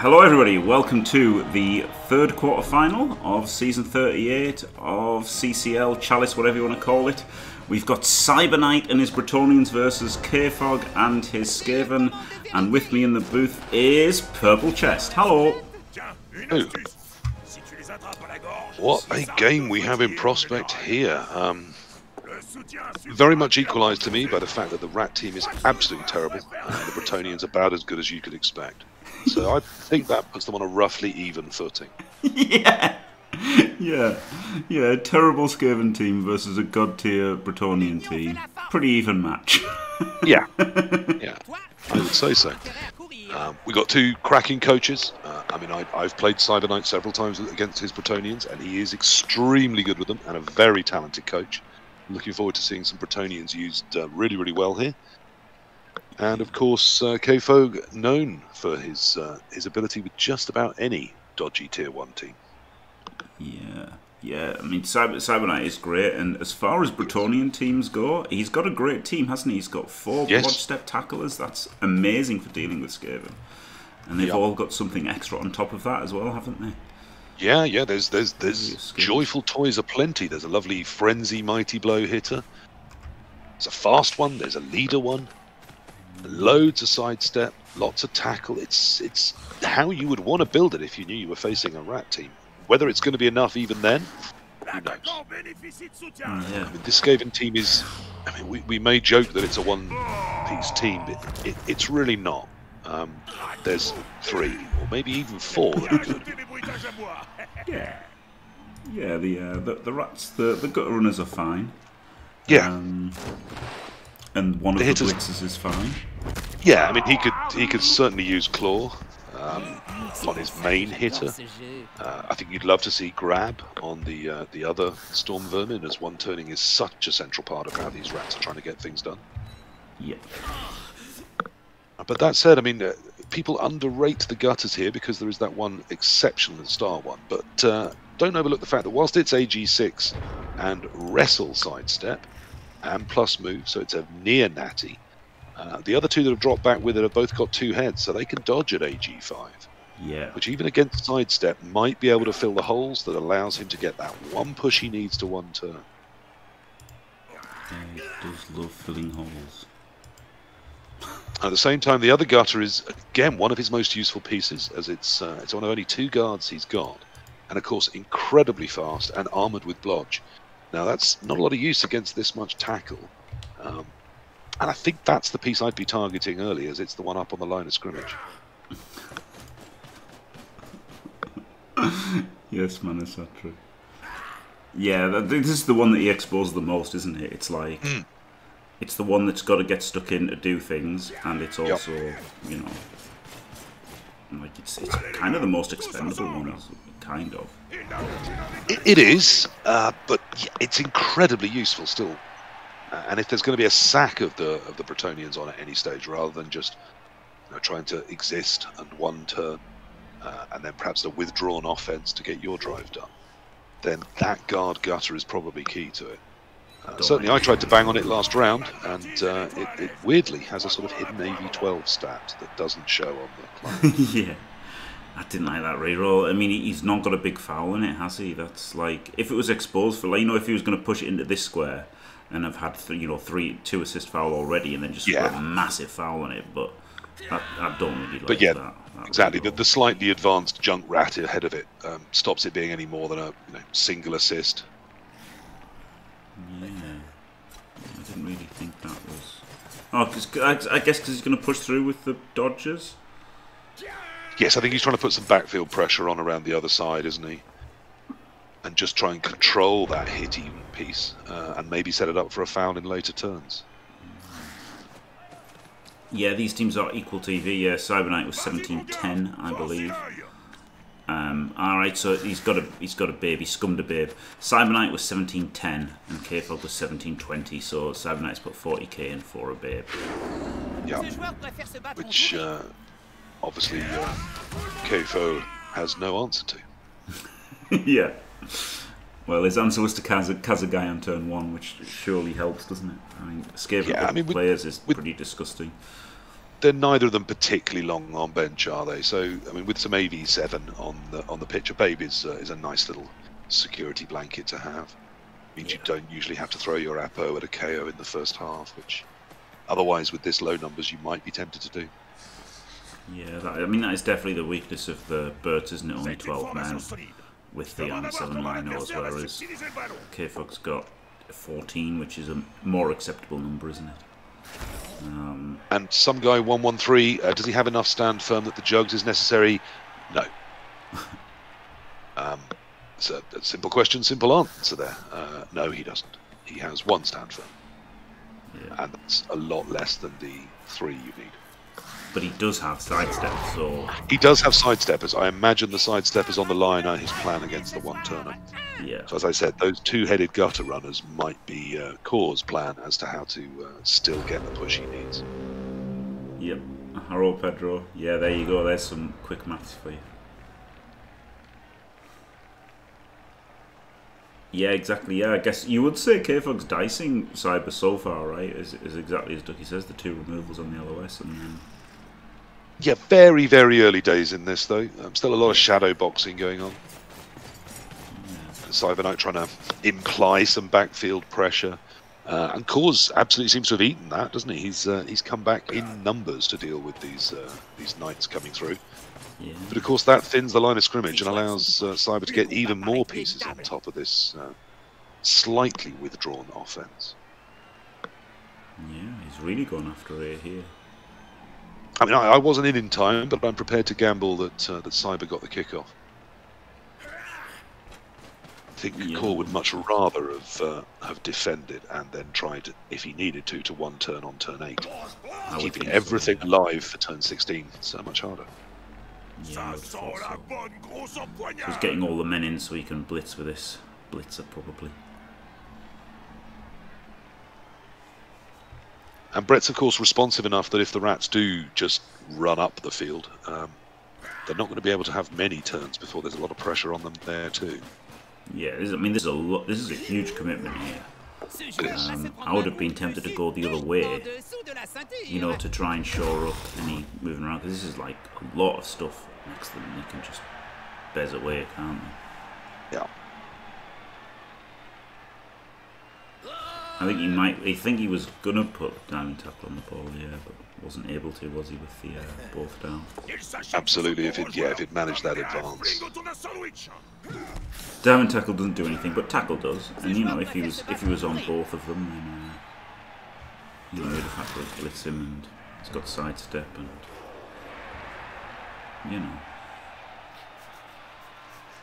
Hello, everybody. Welcome to the third quarter final of season 38 of CCL, Chalice, whatever you want to call it. We've got Cyber Knight and his Bretonnians versus K-Fog and his Skaven. And with me in the booth is Purple Chest. Hello. What a game we have in prospect here. Um, very much equalised to me by the fact that the Rat team is absolutely terrible and the Bretonnians about as good as you could expect. So I think that puts them on a roughly even footing. yeah. Yeah. Yeah, terrible Skaven team versus a god tier Bretonnian team. Pretty even match. yeah. Yeah. I would say so. Um, we got two cracking coaches. Uh, I mean, I, have played Cyber Knight several times against his Bretonnians, and he is extremely good with them and a very talented coach. I'm looking forward to seeing some Bretonnians used uh, really, really well here. And of course, uh, K-Fog known for his uh, his ability with just about any dodgy tier one team. Yeah, yeah. I mean, Cyber, Cyber Knight is great, and as far as Bretonnian teams go, he's got a great team, hasn't he? He's got four yes. step tacklers. That's amazing for dealing with Skaven, and they've yep. all got something extra on top of that as well, haven't they? Yeah, yeah. There's there's there's joyful toys aplenty. There's a lovely frenzy mighty blow hitter. There's a fast one. There's a leader one. Loads of sidestep, lots of tackle. It's it's how you would want to build it if you knew you were facing a rat team. Whether it's going to be enough even then, who knows? Mm, yeah. I mean, this Skaven team is. I mean, we, we may joke that it's a one-piece team, but it, it's really not. Um, there's three, or maybe even four that are. Yeah, yeah. The uh, the, the rats, the the gut runners are fine. Yeah. Um, and one the of the blitzers is fine. Yeah, I mean he could he could certainly use claw um, on his main hitter. Uh, I think you'd love to see grab on the uh, the other storm vermin, as one turning is such a central part of how these rats are trying to get things done. Yeah. But that said, I mean, uh, people underrate the gutters here because there is that one exceptional star one. But uh, don't overlook the fact that whilst it's AG6 and wrestle sidestep and plus move, so it's a near natty. Uh, the other two that have dropped back with it have both got two heads, so they can dodge at AG5. Yeah. Which even against sidestep might be able to fill the holes that allows him to get that one push he needs to one turn. Yeah, does love filling holes. At the same time, the other gutter is again one of his most useful pieces, as it's uh, it's one of only two guards he's got, and of course incredibly fast and armored with blodge. Now that's not a lot of use against this much tackle, um, and I think that's the piece I'd be targeting early, as it's the one up on the line of scrimmage. yes, man, is that true? Yeah, this is the one that he exposes the most, isn't it? It's like. Mm it's the one that's got to get stuck in to do things, and it's also, yep. you know, like it's, it's kind of the most expendable one, kind of. it, it is, uh, but it's incredibly useful still. Uh, and if there's going to be a sack of the of the Bretonnians on at any stage, rather than just you know, trying to exist and one turn, uh, and then perhaps a withdrawn offense to get your drive done, then that guard gutter is probably key to it. Uh, certainly, I tried to bang on it last round, and uh, it, it, weirdly has a sort of hidden AV12 stat that doesn't show on the client. yeah, I didn't like that reroll. I mean, he's not got a big foul in it, has he? That's like if it was exposed for, like, you know, if he was going to push it into this square and have had, th- you know, three, two assist foul already, and then just yeah. a massive foul on it, but. I, I don't really like but yeah, that, that exactly. The, the, slightly advanced junk rat ahead of it um, stops it being any more than a you know, single assist. Yeah, I didn't really think that was. Oh, cause, I, I guess because he's going to push through with the Dodgers. Yes, I think he's trying to put some backfield pressure on around the other side, isn't he? And just try and control that hit even piece, uh, and maybe set it up for a foul in later turns. Yeah, these teams are equal TV. Yeah, Cyber Knight was 17-10, I believe. Um, all right, so he's got a he's got a babe. He scummed a babe. Cyber Knight was seventeen ten, and K-Fog was seventeen twenty. So Cyber Knight's put forty k in for a babe. Yeah, which uh, obviously uh, has no answer to. yeah. Well, his answer was to Kazagai on turn one, which surely helps, doesn't it? I mean, Skaven yeah, I mean, players is with, pretty disgusting. they're neither of them particularly long on bench, are they? So I mean, with some AV7 on the on the pitch, a babe is uh, is a nice little security blanket to have. It Means you don't usually have to throw your Apo at a KO in the first half, which otherwise with this low numbers you might be tempted to do. Yeah, that, I mean that is definitely the weakness of the Birds, isn't it? Only 12 men with the on 7 linos, whereas K-Fog's got 14, which is a more acceptable number, isn't it? Um, and some guy 113, uh, does he have enough stand firm that the jugs is necessary? No. um, it's a, a, simple question, simple answer there. Uh, no, he doesn't. He has one stand firm. Yeah. And that's a lot less than the three you need but he does have sidesteppers. So he does have sidesteppers. I imagine the sidesteppers on the line are his plan against the one turner. Yeah. So as I said, those two-headed gutter runners might be uh, plan as to how to uh, still get the push he needs. Yep. Hello, Pedro. Yeah, there you go. There's some quick maths for you. Yeah, exactly. Yeah, I guess you would say K-Fog's dicing Cyber so far, right? Is, is exactly as Ducky says, the two removals on the LOS and then yeah, very, very early days in this, though. Um, still a lot of shadow boxing going on. Cyberknight trying to imply some backfield pressure. Uh, and Cause absolutely seems to have eaten that, doesn't he? He's uh, he's come back in numbers to deal with these uh, these knights coming through. Yeah. But of course, that thins the line of scrimmage and allows uh, Cyber to get even more pieces on top of this uh, slightly withdrawn offense. Yeah, he's really gone after it here. I mean, I, I, wasn't in in time, but I'm prepared to gamble that uh, that Cyber got the kickoff. I think yeah. Core would much rather have uh, have defended and then tried, if he needed to, to one turn on turn eight, keeping everything so, yeah. live for turn 16. So much harder. Yeah, so. He's getting all the men in so he can blitz with this blitzer probably. And Brett's, of course, responsive enough that if the rats do just run up the field, um, they're not going to be able to have many turns before there's a lot of pressure on them there too. Yeah, I mean, this is a lot. This is a huge commitment here. Um, I would have been tempted to go the other way, you know, to try and shore up any moving around, because this is like a lot of stuff next to them. They can just bez away, can't they? Yeah. I think he might. I think he was gonna put Diving Tackle on the ball, yeah, but wasn't able to, was he, with the uh, both down? Absolutely. If it, yeah, if it managed that advance. Diving Tackle doesn't do anything, but Tackle does. And you know, if he was if he was on both of them, then uh, you know, he'd have had to blitz him, and he's got sidestep, and you know.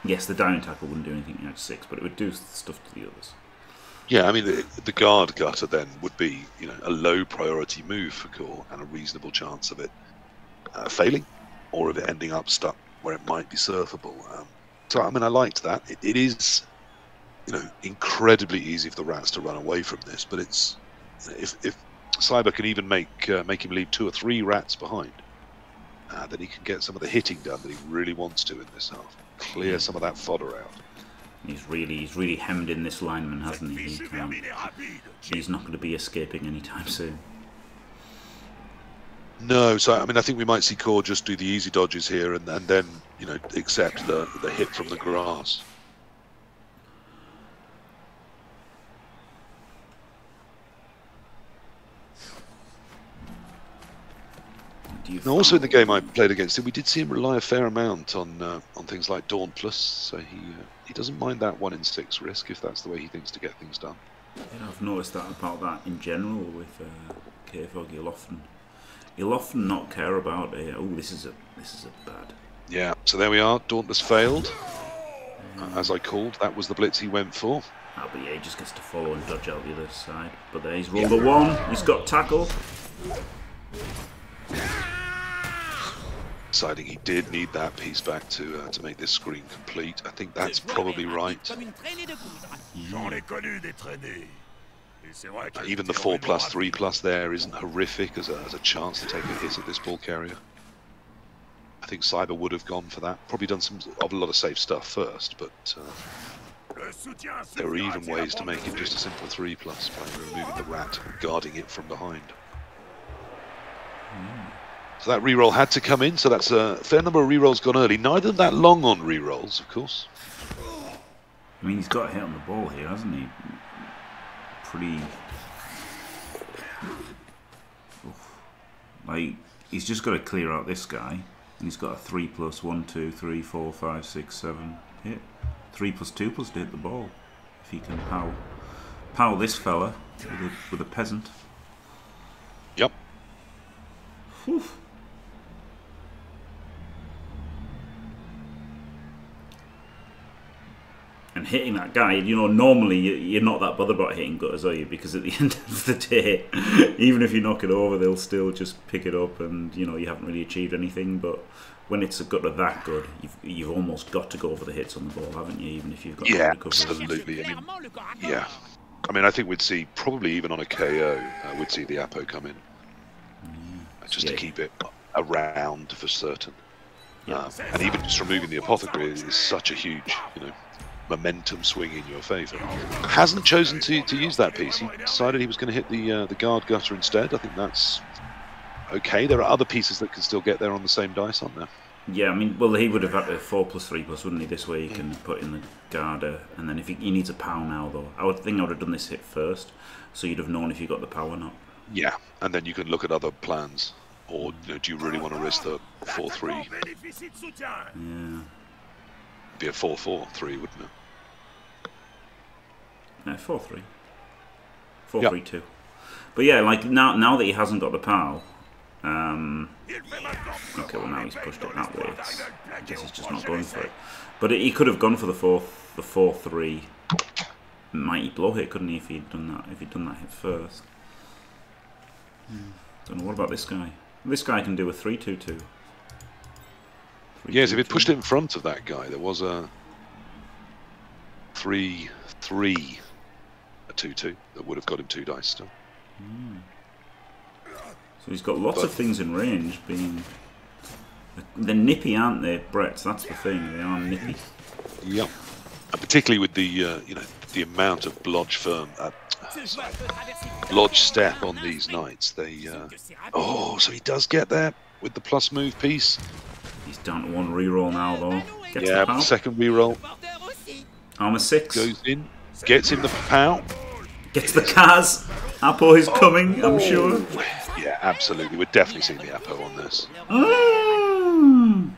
Yes, the diving tackle wouldn't do anything in Act 6, but it would do stuff to the others. Yeah, I mean, the, the, guard gutter then would be, you know, a low priority move for Core and a reasonable chance of it uh, failing or of it ending up stuck where it might be surfable. Um, so, I mean, I liked that. It, it is, you know, incredibly easy for the rats to run away from this, but it's if if Cyber can even make uh, make him leave two or three rats behind, uh, then he can get some of the hitting done that he really wants to in this half. Clear some of that fodder out. He's really he's really hemmed in this lineman, hasn't he? he he's not going to be escaping anytime soon. No, so I mean, I think we might see Core just do the easy dodges here, and, and then you know accept the the hit from the grass. Now, also in the game I played against him, we did see him rely a fair amount on uh, on things like Dauntless, so he uh, he doesn't mind that one in six risk if that's the way he thinks to get things done. Yeah, I've noticed that about that in general with uh, K-Fog. He'll often he'll often not care about uh, oh this is a this is a bad. Yeah, so there we are. Dauntless failed, um, as I called. That was the blitz he went for. Oh, but yeah, he just gets to follow and dodge out the other side. But there he's rolled yeah. a one. He's got tackle deciding he did need that piece back to uh, to make this screen complete. I think that's probably right. Uh, even the 4 plus, 3 plus there isn't horrific as a, as a chance to take a hit at this ball carrier. I think Cyber would have gone for that. Probably done some of a lot of safe stuff first, but uh, there are even ways to make it just a simple 3 plus by removing the rat and guarding it from behind. So that reroll had to come in, so that's a fair number of rerolls gone early. Neither that long on rerolls, of course. I mean, he's got a hit on the ball here, hasn't he? Pretty. Oof. Like, he's just got to clear out this guy. And he's got a 3 plus 1, 2, 3, 4, 5, 6, 7 hit. 3 plus 2 plus to hit the ball. If he can pow, pow this fella with a, with a peasant. Whew. and hitting that guy, you know, normally you're not that bothered about hitting gutters, are you? Because at the end of the day, even if you knock it over, they'll still just pick it up, and you know you haven't really achieved anything. But when it's a gutter that good, you've you've almost got to go for the hits on the ball, haven't you? Even if you've got yeah, absolutely. I mean, yeah, I mean, I think we'd see probably even on a KO, uh, we'd see the Apo come in just yeah. to keep it around for certain. Yeah. Um, and even just removing the apothecary is such a huge, you know, momentum swing in your favour. Hasn't chosen to, to use that piece. He decided he was going to hit the uh, the guard gutter instead. I think that's okay. There are other pieces that can still get there on the same dice, aren't there? Yeah, I mean, well, he would have had a 4 plus 3 plus, wouldn't he? This way he can put in the Garda, and then if he, he needs a power now, though, I would think I would have done this hit first, so you'd have known if you got the power or not. Yeah, and then you can look at other plans, or you know, do you really want to risk the 4 3? Yeah. Be a 4 4 3, wouldn't it? No, four three. Four yep. three two. But yeah, like now now that he hasn't got the POW, um, okay, well now he's pushed it that way. It's, I guess he's just not going for it. But it, he could have gone for the fourth, the four three mighty blow hit, couldn't he? If he'd done that, if he'd done that hit first. Hmm. Don't know what about this guy. This guy can do a three two two. Yes, if it pushed it in front of that guy, there was a three three a 2-2 that would have got him two dice still. Mm. So he's got lots but, of things in range being... They're nippy, aren't they, Brett? That's the thing, they are nippy. Yep. And particularly with the, uh, you know, the amount of blodge firm, uh, blodge step on these knights. They, uh, oh, so he does get there with the plus move piece. He's down to one reroll now, though. Gets yeah, second reroll. Armor six. Goes in, gets him the pow. Gets the cars. Apo is coming, I'm sure. Yeah, absolutely. We're definitely seeing the Apo on this. Mm.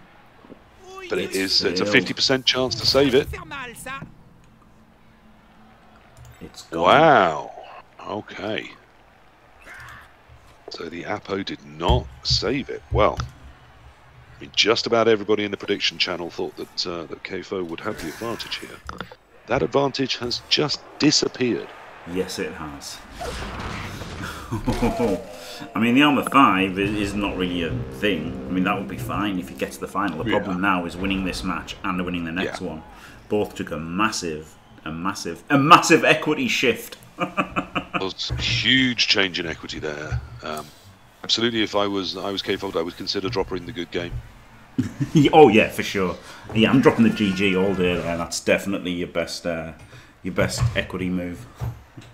But it is it's a 50% chance to save it. It's gone. Wow. Okay. So the Apo did not save it. Well, I mean, just about everybody in the prediction channel thought that uh, that KFO would have the advantage here. That advantage has just disappeared. Yes, it has. I mean, the armor five is not really a thing. I mean, that would be fine if you get to the final. The problem yeah. now is winning this match and winning the next yeah. one. Both took a massive, a massive, a massive equity shift. was huge change in equity there. Um, absolutely, if I was I was KFO, I would consider dropping the good game. oh yeah, for sure. Yeah, I'm dropping the GG all day there. That's definitely your best, uh, your best equity move.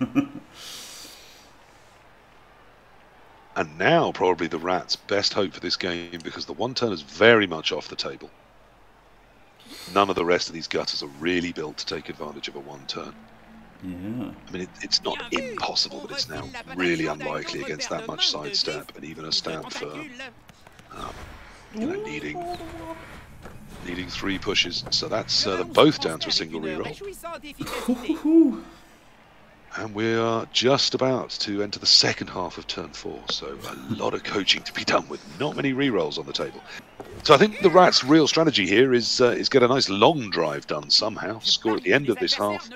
and now probably the Rats' best hope for this game because the one turn is very much off the table. None of the rest of these gutters are really built to take advantage of a one turn. Yeah. I mean, it, it's not impossible, but it's now really unlikely against that much sidestep and even a stab for um, you know, needing needing three pushes. So that's uh, both down to a single reroll. and we are just about to enter the second half of turn four, so a lot of coaching to be done with not many rerolls on the table. So I think the Rats' real strategy here is uh, is get a nice long drive done somehow, score at the end of this half,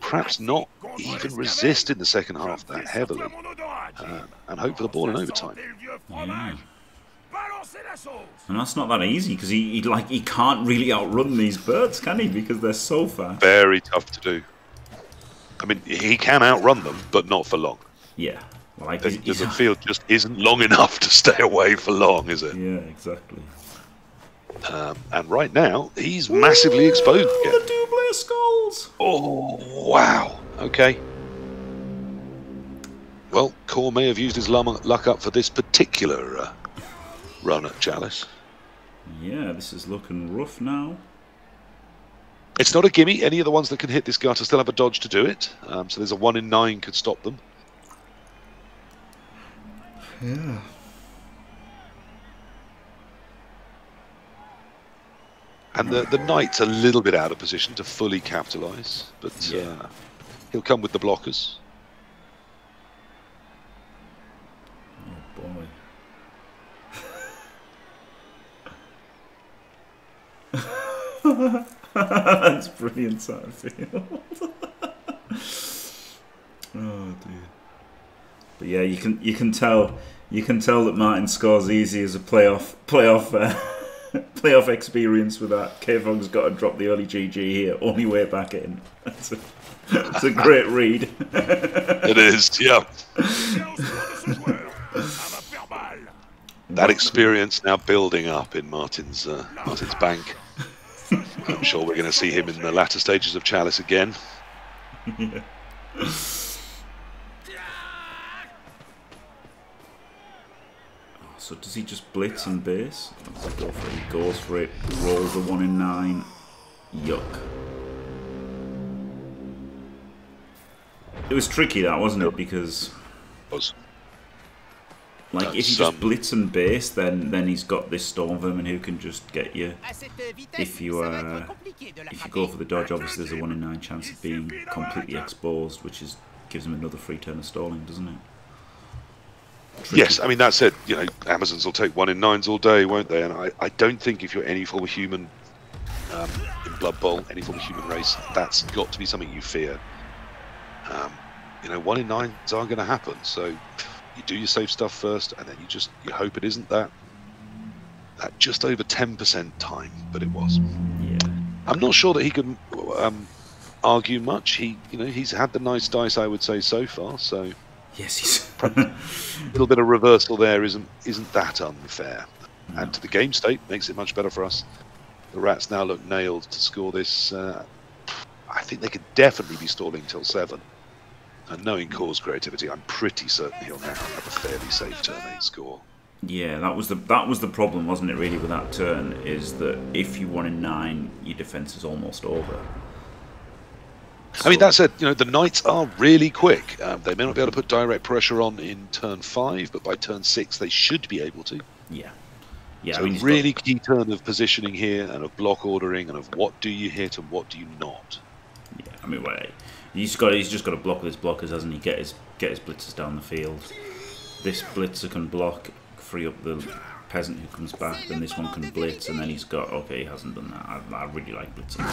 perhaps not even resist in the second half that heavily, uh, and hope for the ball in overtime. Yeah. And that's not that easy because he, he like he can't really outrun these birds, can he? Because they're so fast. Very tough to do. I mean, he can outrun them, but not for long. Yeah. Like the, the field just isn't long enough to stay away for long, is it? Yeah, exactly. Um, and right now, he's massively Ooh, exposed again. The Double skulls! Oh, wow. Okay. Well, Core may have used his luck up for this particular uh, run at Chalice. Yeah, this is looking rough now. It's not a gimme. Any of the ones that can hit this gutter still have a dodge to do it. Um, so there's a one in nine could stop them. Yeah. And the, the knight's a little bit out of position to fully capitalise, but Yeah. uh, he'll come with the blockers. Oh boy. That's brilliant side field. oh dear. But yeah, you can you can tell you can tell that Martin scores easy as a playoff playoff uh, playoff experience with that. K-Fog's got to drop the early GG here, only way back in. That's a, that's a great read. It is, yeah. That experience now building up in Martin's uh, Martin's bank. I'm sure we're going to see him in the latter stages of Chalice again. Oh, so does he just blitz and base? Does he go for it? He goes for it, rolls a one in nine. Yuck. It was tricky that, wasn't it? Because Was like if you just um, blitz and base, then then he's got this storm vermin who can just get you. If you uh, if you go for the dodge, obviously there's a one in nine chance of being completely exposed, which is gives him another free turn of stalling, doesn't it? Tricky. Yes, I mean that said, you know, Amazons will take one in nines all day, won't they? And I, I don't think if you're any form of human um, in Blood Bowl, any form of human race, that's got to be something you fear. Um, you know, one in nines aren't going to happen, so you do your safe stuff first, and then you just you hope it isn't that that just over ten percent time, but it was. Yeah. I'm not sure that he could um, argue much. He, you know, he's had the nice dice, I would say, so far. So Yes, he's. a little bit of reversal there isn't isn't that unfair. And to the game state makes it much better for us. The rats now look nailed to score this. Uh, I think they could definitely be stalling till seven. And knowing Core's creativity, I'm pretty certain he'll now have a fairly safe turn eight score. Yeah, that was the that was the problem, wasn't it? Really, with that turn, is that if you won in nine, your defense is almost over. I mean, that said, you know, the Knights are really quick. Um, they may not be able to put direct pressure on in turn five, but by turn six, they should be able to. yeah, yeah. so I mean, he's got- really key turn of positioning here and of block ordering and of what do you hit and what do you not. yeah, I mean, wait, he's got he's just got to block with his blockers, hasn't he? Get his get his blitzers down the field. This blitzer can block, free up the peasant who comes back. Then this one can blitz, and then he's got okay. He hasn't done that. I, I really like blitzing.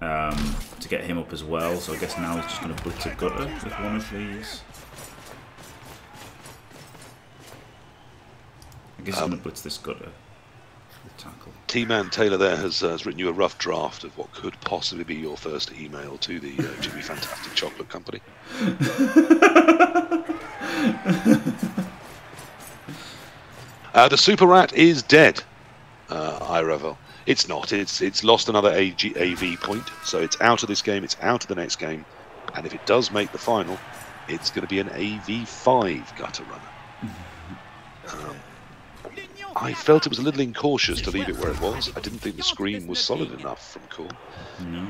Um, to get him up as well, so I guess now he's just going to blitz a gutter with one of these. I guess he's Um, going to blitz this gutter tackle. T-Man Taylor there has, uh, has written you a rough draft of what could possibly be your first email to the uh, Jimmy Fantastic Chocolate Company. uh, the Super Rat is dead, uh, Iravel. It's not. It's it's lost another AG, AV point, so it's out of this game. It's out of the next game, and if it does make the final, it's going to be an AV5 gutter runner. Um, I felt it was a little incautious to leave it where it was. I didn't think the screen was solid enough from Cool, No.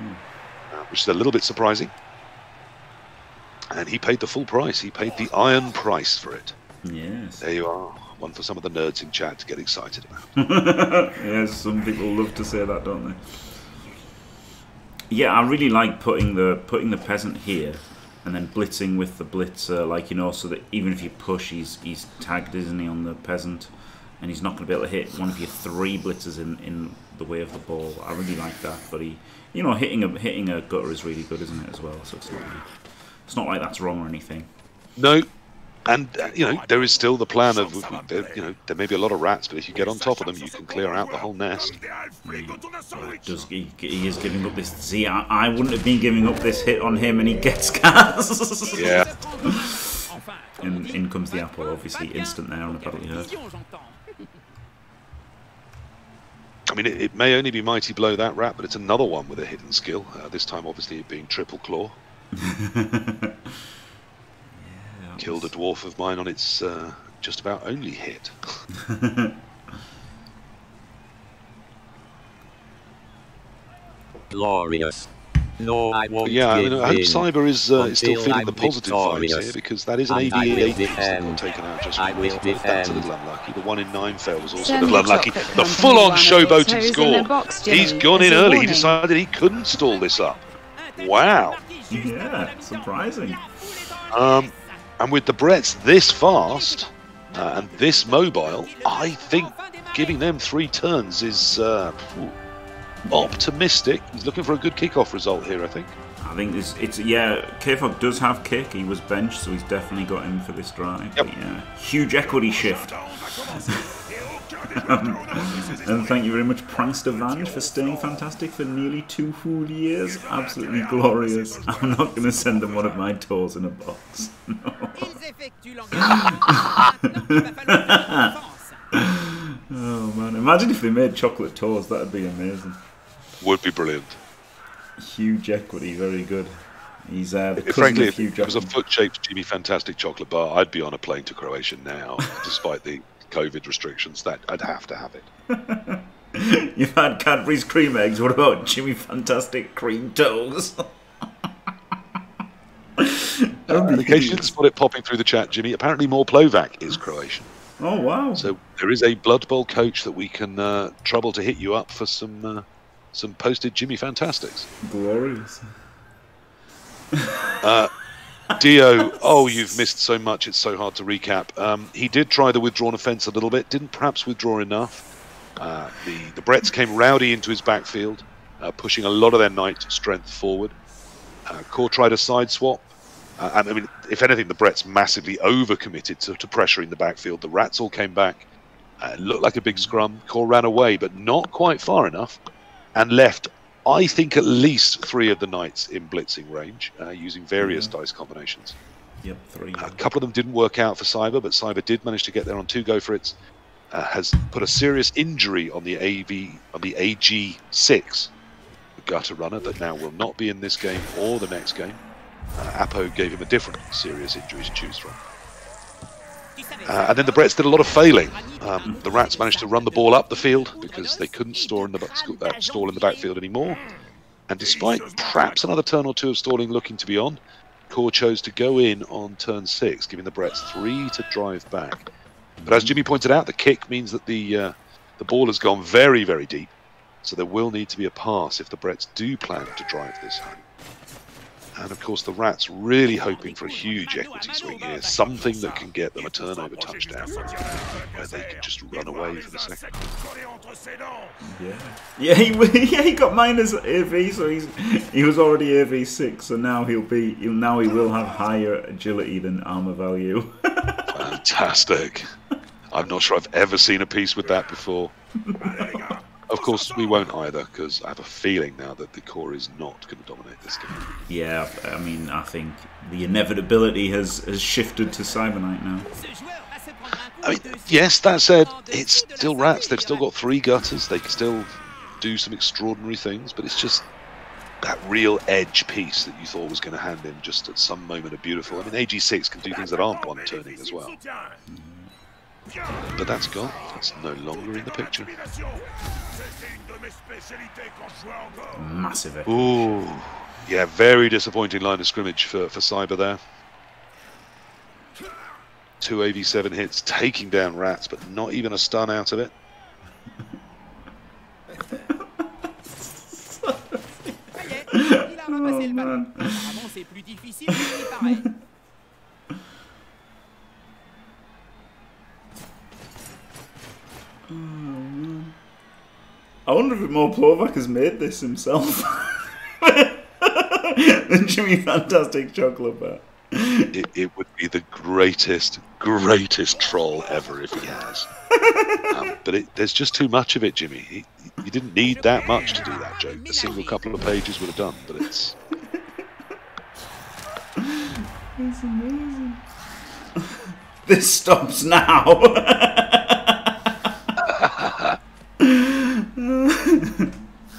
uh, which is a little bit surprising. And he paid the full price. He paid the iron price for it. Yes. There you are. One for some of the nerds in chat to get excited about. yes, some people love to say that, don't they? Yeah, I really like putting the putting the peasant here and then blitzing with the blitzer, like you know, so that even if you push, he's he's tagged, isn't he, on the peasant, and he's not going to be able to hit one of your three blitzers in, in the way of the ball. I really like that, but he, you know, hitting a hitting a gutter is really good, isn't it, as well? So it's not really, it's not like that's wrong or anything. No, and uh, you know there is still the plan of you know there may be a lot of rats, but if you get on top of them, you can clear out the whole nest. Does he, he is giving up this Z? I, I wouldn't have been giving up this hit on him, and he gets gas. Yeah. In, in comes the Apo, obviously instant there on badly hurt. I mean, it, it may only be mighty blow that rat, but it's another one with a hidden skill. Uh, this time, obviously, it being triple claw. Killed a dwarf of mine on its uh, just about only hit. Glorious. No, I won't. But yeah, I, mean, I hope in. Cyber is, uh, is still feeling I'm the positive vibes here because that is an And I will 88 piece that got defend. taken out just I from will That's a little unlucky. The one in nine fail was also a little unlucky. The full on one of its showboating score. the box, He's Jimmy, gone in a early. He decided he couldn't stall this up. Wow. Yeah, surprising. Um, and with the Bretts this fast uh, and this mobile, I think giving them three turns is uh, phew, optimistic. He's looking for a good kickoff result here, I think. I think it's, it's yeah. K-Fog does have kick. He was benched, so he's definitely got him for this drive. Yep. But yeah, huge equity shift. and thank you very much, Prankster Vange, for staying fantastic for nearly two full years. Absolutely glorious. I'm not going to send them one of my tours in a box. No. Ils effectuent l'engagement. Maintenant, il va falloir faire une défense. Oh man, imagine if they made chocolate tours. That'd be amazing. Would be brilliant. Huge equity, very good. He's uh, Frankly, if it was a foot-shaped Jimmy Fantastic chocolate bar, I'd be on a plane to Croatia now, despite the COVID restrictions. That I'd have to have it. You've had Cadbury's cream eggs. What about Jimmy Fantastic cream toes? Uh, occasionally spot it popping through the chat, Jimmy. Apparently, more Plovac is Croatian. Oh wow! So there is a Blood Bowl coach that we can uh, trouble to hit you up for some uh, some posted Jimmy Fantastics. glorious. Dio, oh, you've missed so much. It's so hard to recap. Um, he did try the withdrawn offence a little bit. Didn't perhaps withdraw enough. Uh, the the Bretts came rowdy into his backfield, uh, pushing a lot of their knight strength forward. Uh, Core tried a side swap. Uh, and I mean, if anything, the Bretts massively overcommitted to, to pressuring the backfield. The Rats all came back. Uh, it looked like a big scrum. Core ran away, but not quite far enough, and left. I think at least three of the knights in blitzing range, uh, using various dice combinations. Yep, three. A couple of them didn't work out for Cyber, but Cyber did manage to get there on two go for it. Uh, has put a serious injury on the AV on the AG6, the gutter runner that now will not be in this game or the next game. Uh, Apo gave him a different serious injury to choose from. Uh, and then the Bretts did a lot of failing. Um, the Rats managed to run the ball up the field because they couldn't store in the back, uh, stall in the backfield anymore. And despite perhaps another turn or two of stalling looking to be on, Core chose to go in on turn six, giving the Bretts three to drive back. But as Jimmy pointed out, the kick means that the uh, the ball has gone very, very deep. So there will need to be a pass if the Bretts do plan to drive this home. And of course, the Rats really hoping for a huge equity swing here, something that can get them a turnover touchdown, where they can just run away for the second. Yeah, yeah, he yeah he got minus AV, so he's he was already AV six, so now he'll be he'll, now he will have higher agility than armor value. Fantastic. I'm not sure I've ever seen a piece with that before. Of course, we won't either, because I have a feeling now that the core is not going to dominate this game. yeah, I mean I think the inevitability has has shifted to Cyber Knight now. I mean, yes, that said, it's still rats. They've still got three gutters. They can still do some extraordinary things, but it's just that real edge piece that you thought was going to hand in just at some moment of beautiful. I mean, AG6 can do things that aren't one turning as well. But that's gone. That's no longer in the picture. Massive. equity. Ooh, yeah, very disappointing line of scrimmage for, for Cyber there. Two AV7 hits, taking down Rats, but not even a stun out of it. Ça I wonder if Mo Plovac has made this himself. than Jimmy Fantastic Chocolate Bar. It, it would be the greatest, greatest troll ever if he has. Um, but it, there's just too much of it, Jimmy. He, you didn't need that much to do that joke. A single couple of pages would have done, but it's. Amazing. This stops now.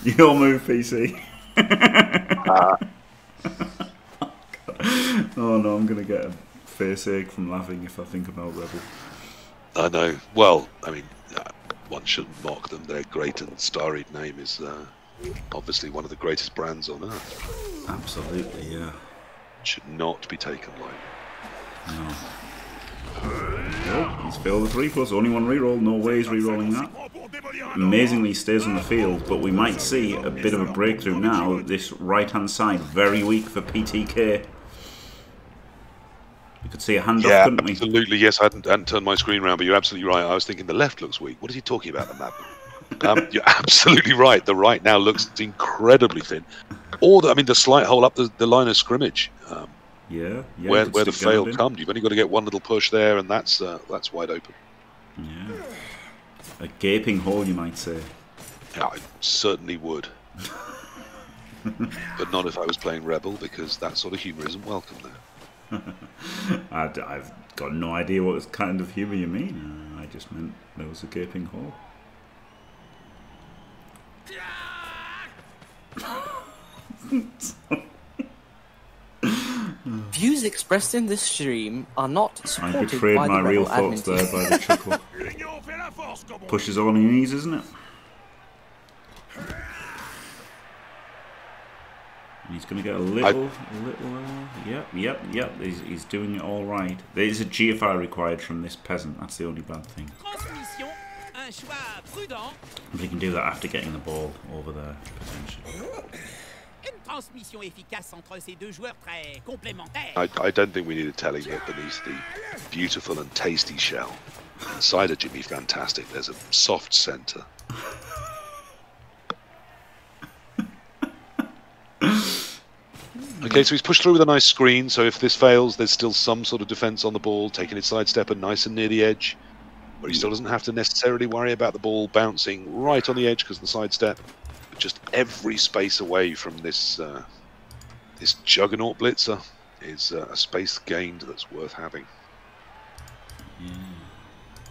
Your move, PC. oh no, I'm gonna get a face ache from laughing if I think about REBBL. I know. Well, I mean, uh, one shouldn't mock them. Their great and storied name is uh, obviously one of the greatest brands on earth. Absolutely, yeah. Should not be taken lightly. No. Oh, he's failed the 3 plus. Only one reroll. No way he's re-rolling that. Amazingly, he stays on the field, but we might see a bit of a breakthrough now. This right-hand side, very weak for PTK. We could see a handoff, Yeah, couldn't we? absolutely. Yes, I hadn't, hadn't turned my screen around, but you're absolutely right. I was thinking the left looks weak. What is he talking about, the map? um, you're absolutely right. The right now looks incredibly thin. Or, the, I mean, the slight hole up the, the line of scrimmage um, Yeah, yeah. where, where the fail in. comes. You've only got to get one little push there, and that's uh, that's wide open. Yeah. A gaping hole, you might say. Yeah, I certainly would. but not if I was playing REBBL, because that sort of humour isn't welcome there. I, have got no idea what kind of humour you mean. Uh, I just meant there was a gaping hole. Views expressed in this stream are not I supported betrayed by my the real REBBL thoughts there team. by the chuckle. Pushes all he needs, isn't it? And he's going to get a little, a little. Uh, yep, yep, yep. He's, he's doing it all right. There is a GFI required from this peasant. That's the only bad thing. Transmission, un choix prudent. But he can do that after getting the ball over there potentially. Une transmission efficace entre ces deux joueurs très complémentaires. I, I don't think we needed telling that beneath the beautiful and tasty shell. Inside of Jimmy Fantastic, there's a soft centre. Okay, so he's pushed through with a nice screen. So if this fails, there's still some sort of defence on the ball, taking its sidestepper nice and near the edge, where he still doesn't have to necessarily worry about the ball bouncing right on the edge because of the sidestep. Just every space away from this uh, this juggernaut blitzer is uh, a space gained that's worth having.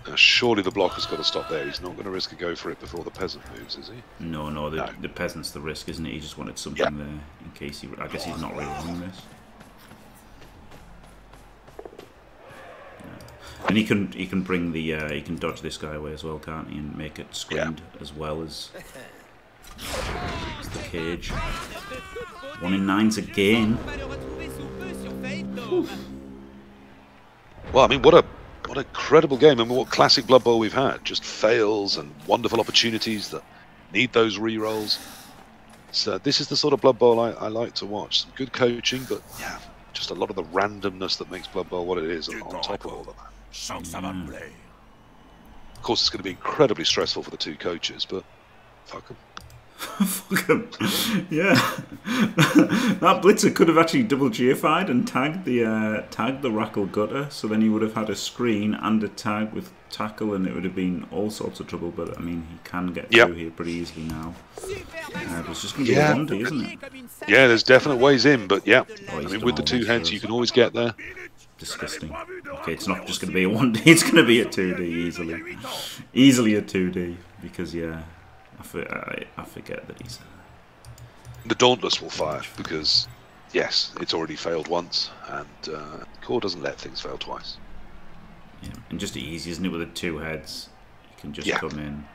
Now, surely the blocker's got to stop there. He's not going to risk a go for it before the peasant moves, is he? No, no, the, No. the peasant's the risk, isn't it? He just wanted something Yeah. there in case he. I guess he's not really running this. And he can he can bring the uh, he can dodge this guy away as well, can't he? And make it screened as well as, as the cage. One in nine's again. On va le retrouver sous peu sur Fate Dome. Well, I mean, what a what a credible game. I mean, what classic Blood Bowl we've had. Just fails and wonderful opportunities that need those re-rolls. So this is the sort of Blood Bowl I, I like to watch. Some good coaching, but yeah, just a lot of the randomness that makes Blood Bowl what it is on, on top of all of that. Mm. Of course, it's going to be incredibly stressful for the two coaches, but fuck them. Fuck him. yeah. that blitzer could have actually double GFI'd and tagged the uh, tagged the Rackle gutter, so then he would have had a screen and a tag with tackle, and it would have been all sorts of trouble. But I mean, he can get Yep. through here pretty easily now. Super Uh, it's just going to be Yeah. a 1D, isn't it? comme une salle Yeah, there's definite ways in, but yeah, Oh, I mean, with the two these heads, you can always get there. Disgusting. Okay, it's not just going to be a 1D, it's going to be a 2D easily. Easily a 2D, because yeah, I, for, I, I forget that he's. The Dauntless will fire because, yes, it's already failed once, and uh, Core doesn't let things fail twice. Yeah, and just easy, isn't it, with the two heads? You can just Yeah. come in.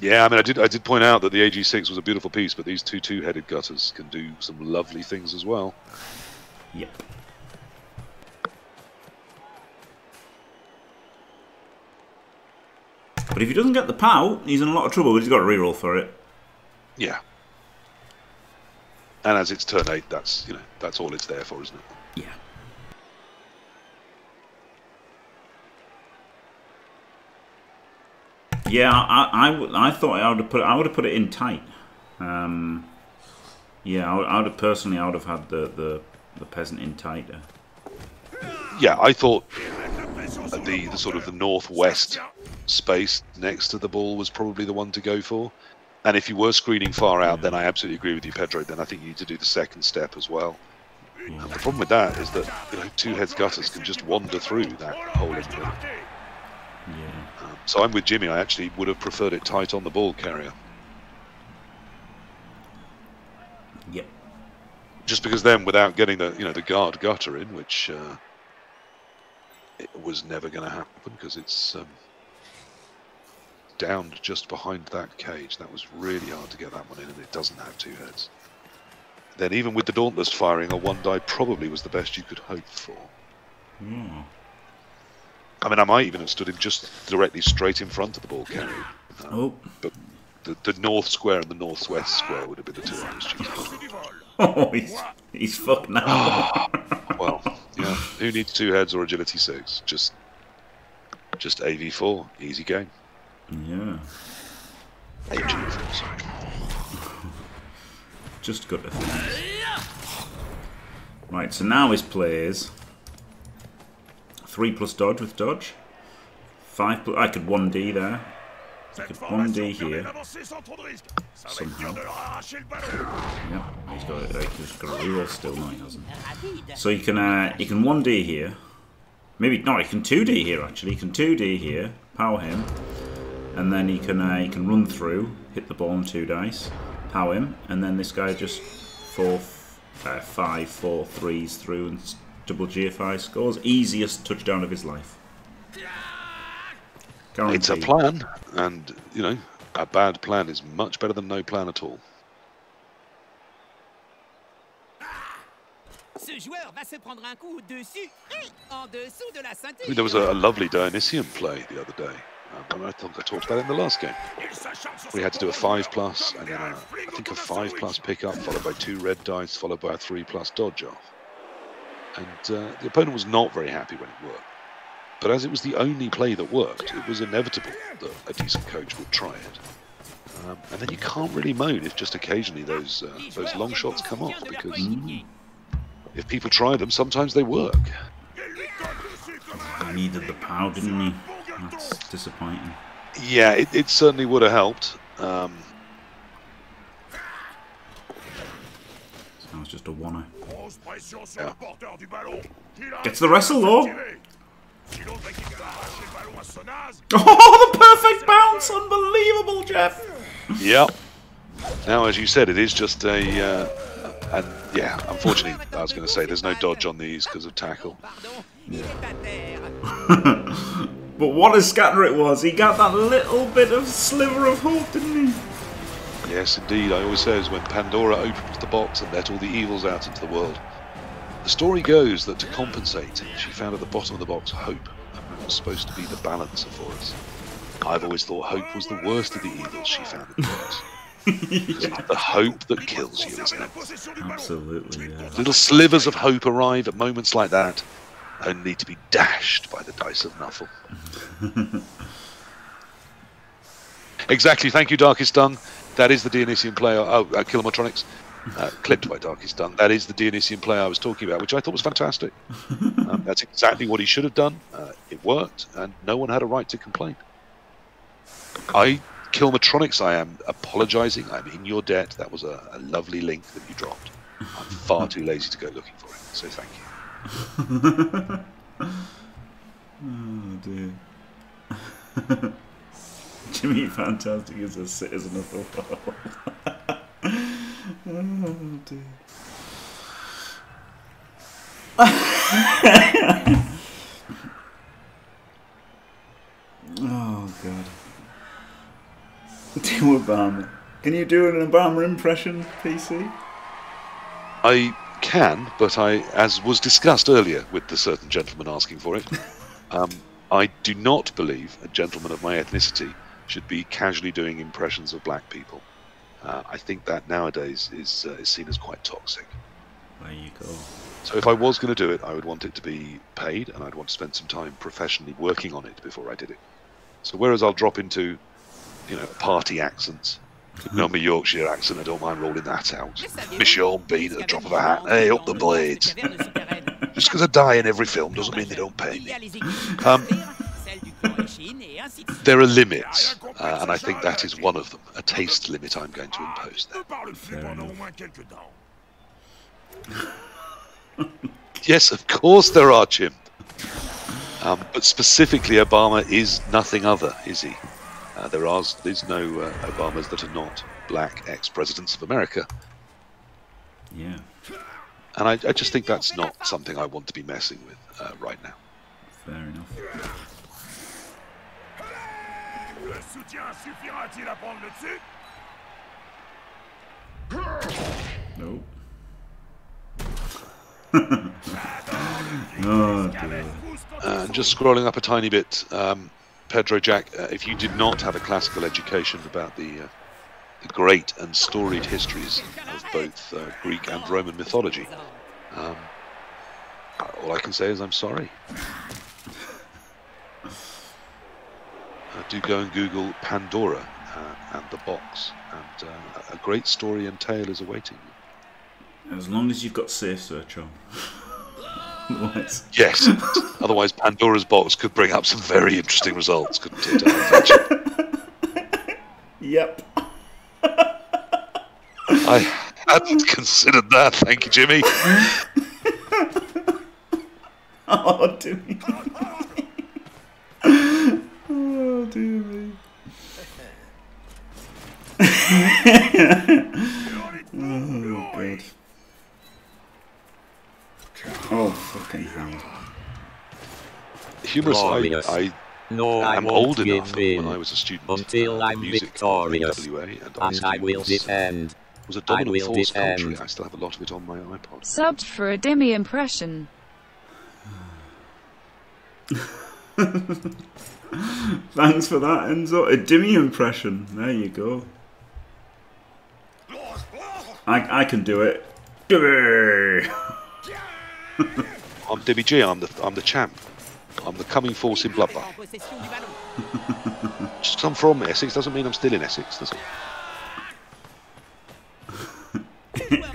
Yeah, I mean, I did I did point out that the AG6 was a beautiful piece, but these two two-headed gutters can do some lovely things as well. Yep. But if he doesn't get the POW, he's in a lot of trouble. He's got to reroll for it. Yeah. And as it's turn eight, that's you know that's all it's there for, isn't it? Yeah. Yeah, I, I, I thought I would have put I would have put it in tight. Um, yeah, I would, I would have personally I would have had the, the, the peasant in tighter. Yeah, I thought the, the sort of the northwest space next to the ball was probably the one to go for. And if you were screening far out, then I absolutely agree with you, Pedro. Then I think you need to do the second step as well. Yeah. The problem with that is that you know two heads gutters can just wander through that hole in the middle. Yeah. Um, so I'm with Jimmy. I actually would have preferred it tight on the ball carrier, Yep. just because then without getting the you know the guard gutter in, which uh, it was never going to happen because it's um, down just behind that cage. That was really hard to get that one in, and it doesn't have two heads. Then, even with the Dauntless firing, a one die probably was the best you could hope for. Hmm. I mean, I might even have stood him just directly straight in front of the ball carrier. Um, Oh, But the, the north square and the northwest square would have been the two I was choosing. oh, he's he's fucked now. Well, yeah. Who needs two heads or agility six? Just, just AV4, easy game. yeah, AG4, sorry. just good to think. Right, so now his plays three plus dodge with dodge. Five. Plus, I could one D there. I could one D here. Somehow. Yep, he's got like, he's got a reroll still. No, he hasn't. So you can uh, you can one D here. Maybe no, you can two D here actually. You can two D here, power him, and then he can uh, he can run through, hit the ball on two dice, power him, and then this guy just four, uh, five, four threes through and double GFI scores. Easiest touchdown of his life. It's a plan, and you know, a bad plan is much better than no plan at all. Ce joueur va se prendre un coup dessus et en dessous de la I mean, there was a, a lovely Dionysian play the other day. Um, I think I talked about it in the last game. We had to do a five plus, and then a, I think a five plus pickup, followed by two red dice, followed by a three plus dodge off. And uh, the opponent was not very happy when it worked. But as it was the only play that worked, it was inevitable that a decent coach would try it. Um, and then you can't really moan if just occasionally those uh, those long shots come off because if people try them, sometimes they work. He needed the power, didn't he? That's disappointing. Yeah, it, it certainly would have helped. Um, was just a wanna. Grosse pression sur Yeah. le porteur du ballon. Il a Gets the wrestle though. Oh, the perfect bounce! Unbelievable, Jeff. Yep. Now, as you said, it is just a. Uh, and yeah, unfortunately, I was going to say there's no dodge on these because of tackle. Pardon, il est à terre. But what a scatter it was! He got that little bit of sliver of hope, didn't he? Yes, indeed. I always say is when Pandora opened the box and let all the evils out into the world. The story goes that to compensate, she found at the bottom of the box hope, and that was supposed to be the balancer for us. I've always thought hope was the worst of the evils she found in the box. 'Cause it's the hope that kills you, isn't it? possession du ballon. Absolutely, yeah. Little slivers of hope arrive at moments like that, only to be dashed by the dice of Nuffle. exactly. Thank you, Darkest Dung. That is the Dionysian player. Oh, uh, Kilometronics. Uh, clipped by Darkest Dung. That is the Dionysian play I was talking about, which I thought was fantastic. Um, that's exactly what he should have done. Uh, it worked, and no one had a right to complain. I, Kilmatronics, I am apologising. I'm in your debt. That was a, a lovely link that you dropped. I'm far too lazy to go looking for it, so thank you. Oh dear. Jimmy Fantastic is a citizen of the world. Oh oh god. Do Obama. Can you do an Obama impression, PC? I can, but I, as was discussed earlier with the certain gentleman asking for it, um, I do not believe a gentleman of my ethnicity should be casually doing impressions of black people. Uh, I think that nowadays is, uh, is seen as quite toxic. There you go. So if I was going to do it, I would want it to be paid, and I'd want to spend some time professionally working on it before I did it. So whereas I'll drop into, you know, party accents, you know, my Yorkshire accent, I don't mind rolling that out. Michelle Bean at the drop of a hat. Hey, up the blades. Just because I die in every film doesn't mean they don't pay me. Um, There are limits, uh, and I think that is one of them. A taste limit I'm going to impose there. Eux parlent plus pendant au moins quelques temps. Yes, of course there are, Jim. Um, but specifically, Obama is nothing other, is he? Uh, there are there's no uh, Obamas that are not black ex-presidents of America, Yeah, and I, I just think that's not something I want to be messing with uh, right now. fair enough. Le soutien suffira-t-il à prendre le dessus Nope. oh. Uh, just scrolling up a tiny bit, um, Pedro Jack, uh, if you did not have a classical education about the, uh, the great and storied histories of both uh, Greek and Roman mythology, um, all I can say is I'm sorry. Uh, do go and Google Pandora uh, and the box, and uh, a great story and tale is awaiting you. As long as you've got safe search on. Otherwise, Yes. Otherwise, Pandora's box could bring up some very interesting results, couldn't it? Yep. I hadn't considered that. Thank you, Jimmy. Oh dear me. Oh dear me. oh god. Oh fucking hell. Humorous. I, I, no, I'm won't old enough that when I was a student until uh, I'm music victorious, at WA, and, and I will defend. was a I dominant will force defend. culturally. I still have a lot of it on my iPod. Subbed for a Demi impression. Thanks for that, Enzo. A Dimmy impression. There you go. I I can do it. Dimmy! I'm Debbie G. I'm the I'm the champ. I'm the coming force in Bloodbath. En possession. Just 'cause I'm from Essex doesn't mean I'm still in Essex, does it?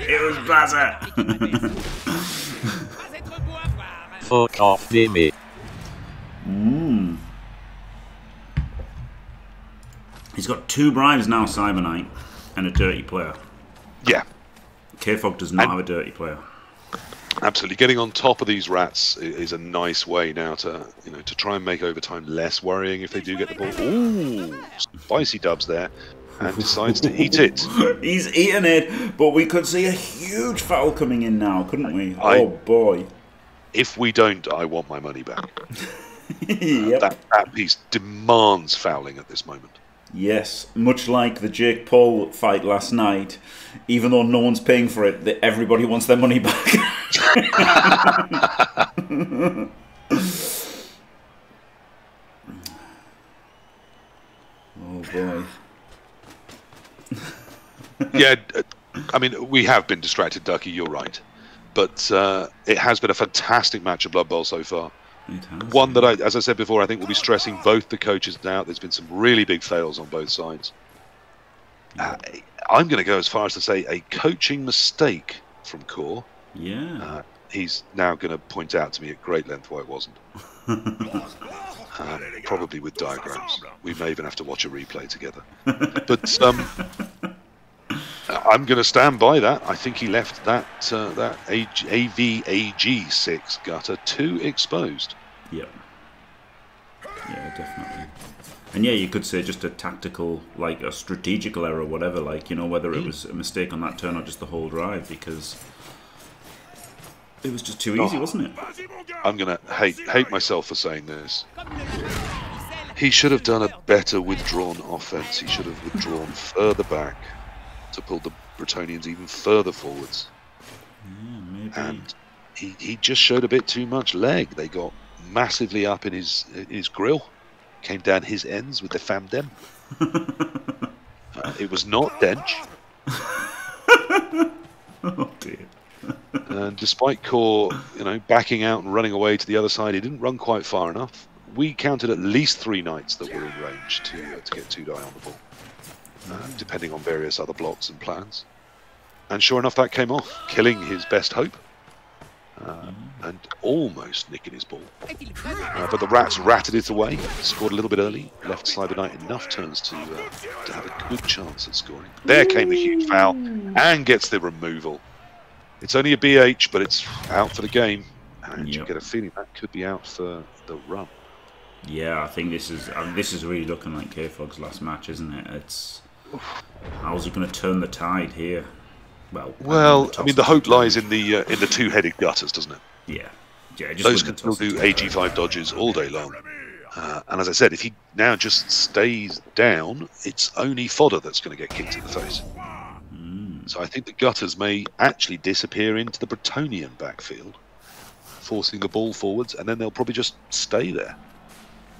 It was Blazer. Pas être beau à voir. Fuck off, Dimmy. Mm. He's got two bribes now, Cyber Knight, and a dirty player. Yeah, K-Fog does not And- have a dirty player. absolutely. Getting on top of these rats is a nice way now to you know to try and make overtime less worrying if they do get the ball. Ooh, spicy dubs there, and decides to eat it. He's eating it, but we could see a huge foul coming in now, couldn't we? I- oh boy. If we don't, I want my money back. yep. That that piece demands fouling at this moment. Yes, much like the Jake Paul fight last night, even though no one's paying for it, everybody wants their money back. oh boy. yeah, uh, I mean, we have been distracted, Ducky. You're right, but uh, it has been a fantastic match of Blood Bowl so far. One that, I, as I said before, I think will be stressing both the coaches out. There's been some really big fails on both sides. Uh, I'm going to go as far as to say a coaching mistake from Core. Yeah. Uh, he's now going to point out to me at great length why it wasn't. Um, probably with diagrams. We may even have to watch a replay together. But um, I'm going to stand by that. I think he left that uh, that AVAG six gutter too exposed. Yeah. Yeah, definitely. And yeah, you could say just a tactical, like a strategical error, whatever. Like you know, whether it was a mistake on that turn or just the whole drive, because it was just too easy, Oh. wasn't it? Vas-y, mon gars I'm going to hate hate myself for saying this. Comme le lapin sur la ficelle, He should have done a better withdrawn offense. He should have withdrawn further back to pull the Bretonnians even further forwards. Yeah, maybe. and he, he just showed a bit too much leg. They got massively up in his in his grill, came down his ends with the famdem. uh, it was not Dench, oh dear. and despite Core, you know, backing out and running away to the other side, he didn't run quite far enough. We counted at least three knights that were in range to uh, to get two die on the ball, uh, depending on various other blocks and plans. And sure enough, that came off, killing his best hope, uh, and almost nicking his ball. Uh, but the Rats ratted it away, scored a little bit early, left Cyber Knight enough turns to uh, to have a good chance at scoring. There came the huge foul and gets the removal. It's only a BH, but it's out for the game. And you get a feeling that could be out for the run. Yeah, I think this is I mean, this is really looking like K Fog's last match, isn't it? It's how's he going to turn the tide here? Well, Well, I mean, the hope lies in the uh, in the two-headed gutters, doesn't it? Yeah, Yeah, just Those can still do AG5 dodges all day long. Uh, and as I said, if he now just stays down, it's only fodder that's going to get kicked in the face. So I think the gutters may actually disappear into the Bretonnian backfield, forcing the ball forwards, and then they'll probably just stay there,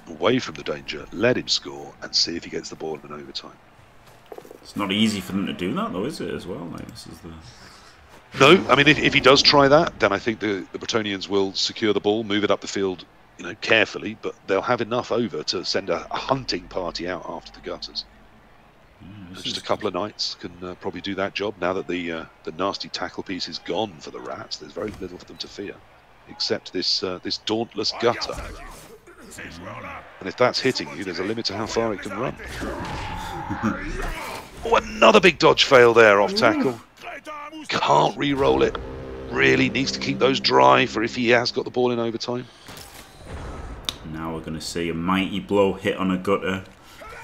away from the danger, let him score, and see if he gets the ball in overtime. It's not easy for them to do that, though, is it? As well, like this is the No, I mean, if, if he does try that, then I think the, the Bretonnians will secure the ball, move it up the field, you know, carefully, but they'll have enough over to send a, a hunting party out after the gutters. this Just is- a couple of knights can uh, probably do that job. Now that the uh, the nasty tackle piece is gone for the rats, there's very little for them to fear, except this uh, this dauntless gutter. And if that's hitting you, there's a limit to how far it can run. oh, another big dodge fail there off tackle. crétin à mousse Can't re-roll it. Really needs to keep those dry for if he has got the ball in overtime. Now we're going to see a mighty blow hit on a gutter.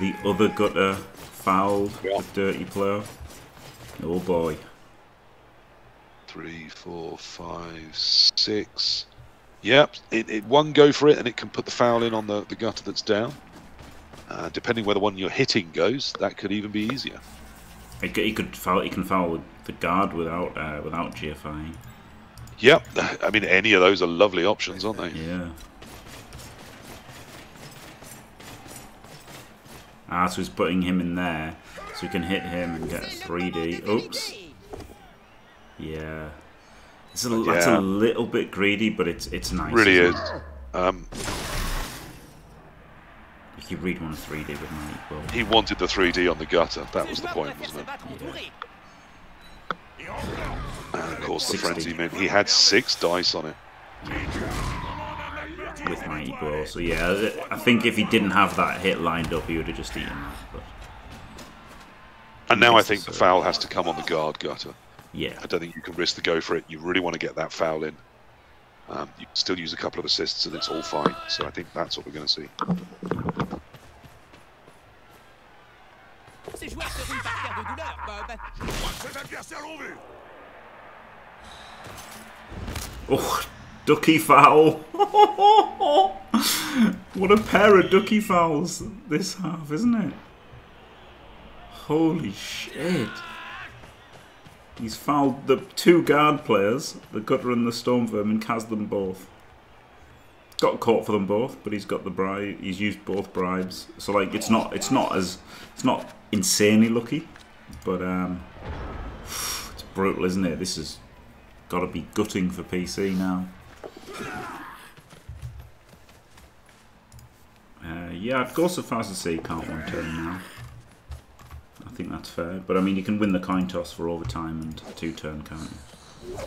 The other gutter fouled Yeah. the dirty player. Oh boy. Three, four, five, six. Yep, it, it one go for it, and it can put the foul in on the, the gutter that's down. Uh, depending where the one you're hitting goes, that could even be easier. He could, he could foul. He can foul the guard without uh, without GFI. Yep, I mean any of those are lovely options, aren't they? Yeah. Ah, so he's putting him in there, so we can hit him and get 3D. Oops. Yeah. It's a, That's a little bit greedy, but it's it's nice. Really isn't is. it? Um, You could read one a 3D with my equal. he wanted the 3D on the gutter. That was the point, wasn't it? And of course, the 60. frenzy meant he had six dice on it. with Mighty Blow. So yeah, I think if he didn't have that hit lined up, he would have just eaten that. But And now I think the foul has to come on the guard gutter. Yeah, I don't think you can risk the go for it. You really want to get that foul in. Um, you can still use a couple of assists and it's all fine. So I think that's what we're going to see. Ces joueurs se roulent par terre de douleur, Bob. Ses adversaires l'ont vu. oh, ducky foul! what a pair of ducky fouls this half, isn't it? Holy shit! He's fouled the two guard players, the Gutter and the Stormvermin, cas them both. Got caught for them both, but he's got the bribe. He's used both bribes, so like it's not it's not as it's not insanely lucky, but um, it's brutal, isn't it? This has got to be gutting for PC now. Uh, yeah, I'd go so far as to say he can't one turn now. I think that's fair, but I mean you can win the coin toss for overtime and two turn, can't you?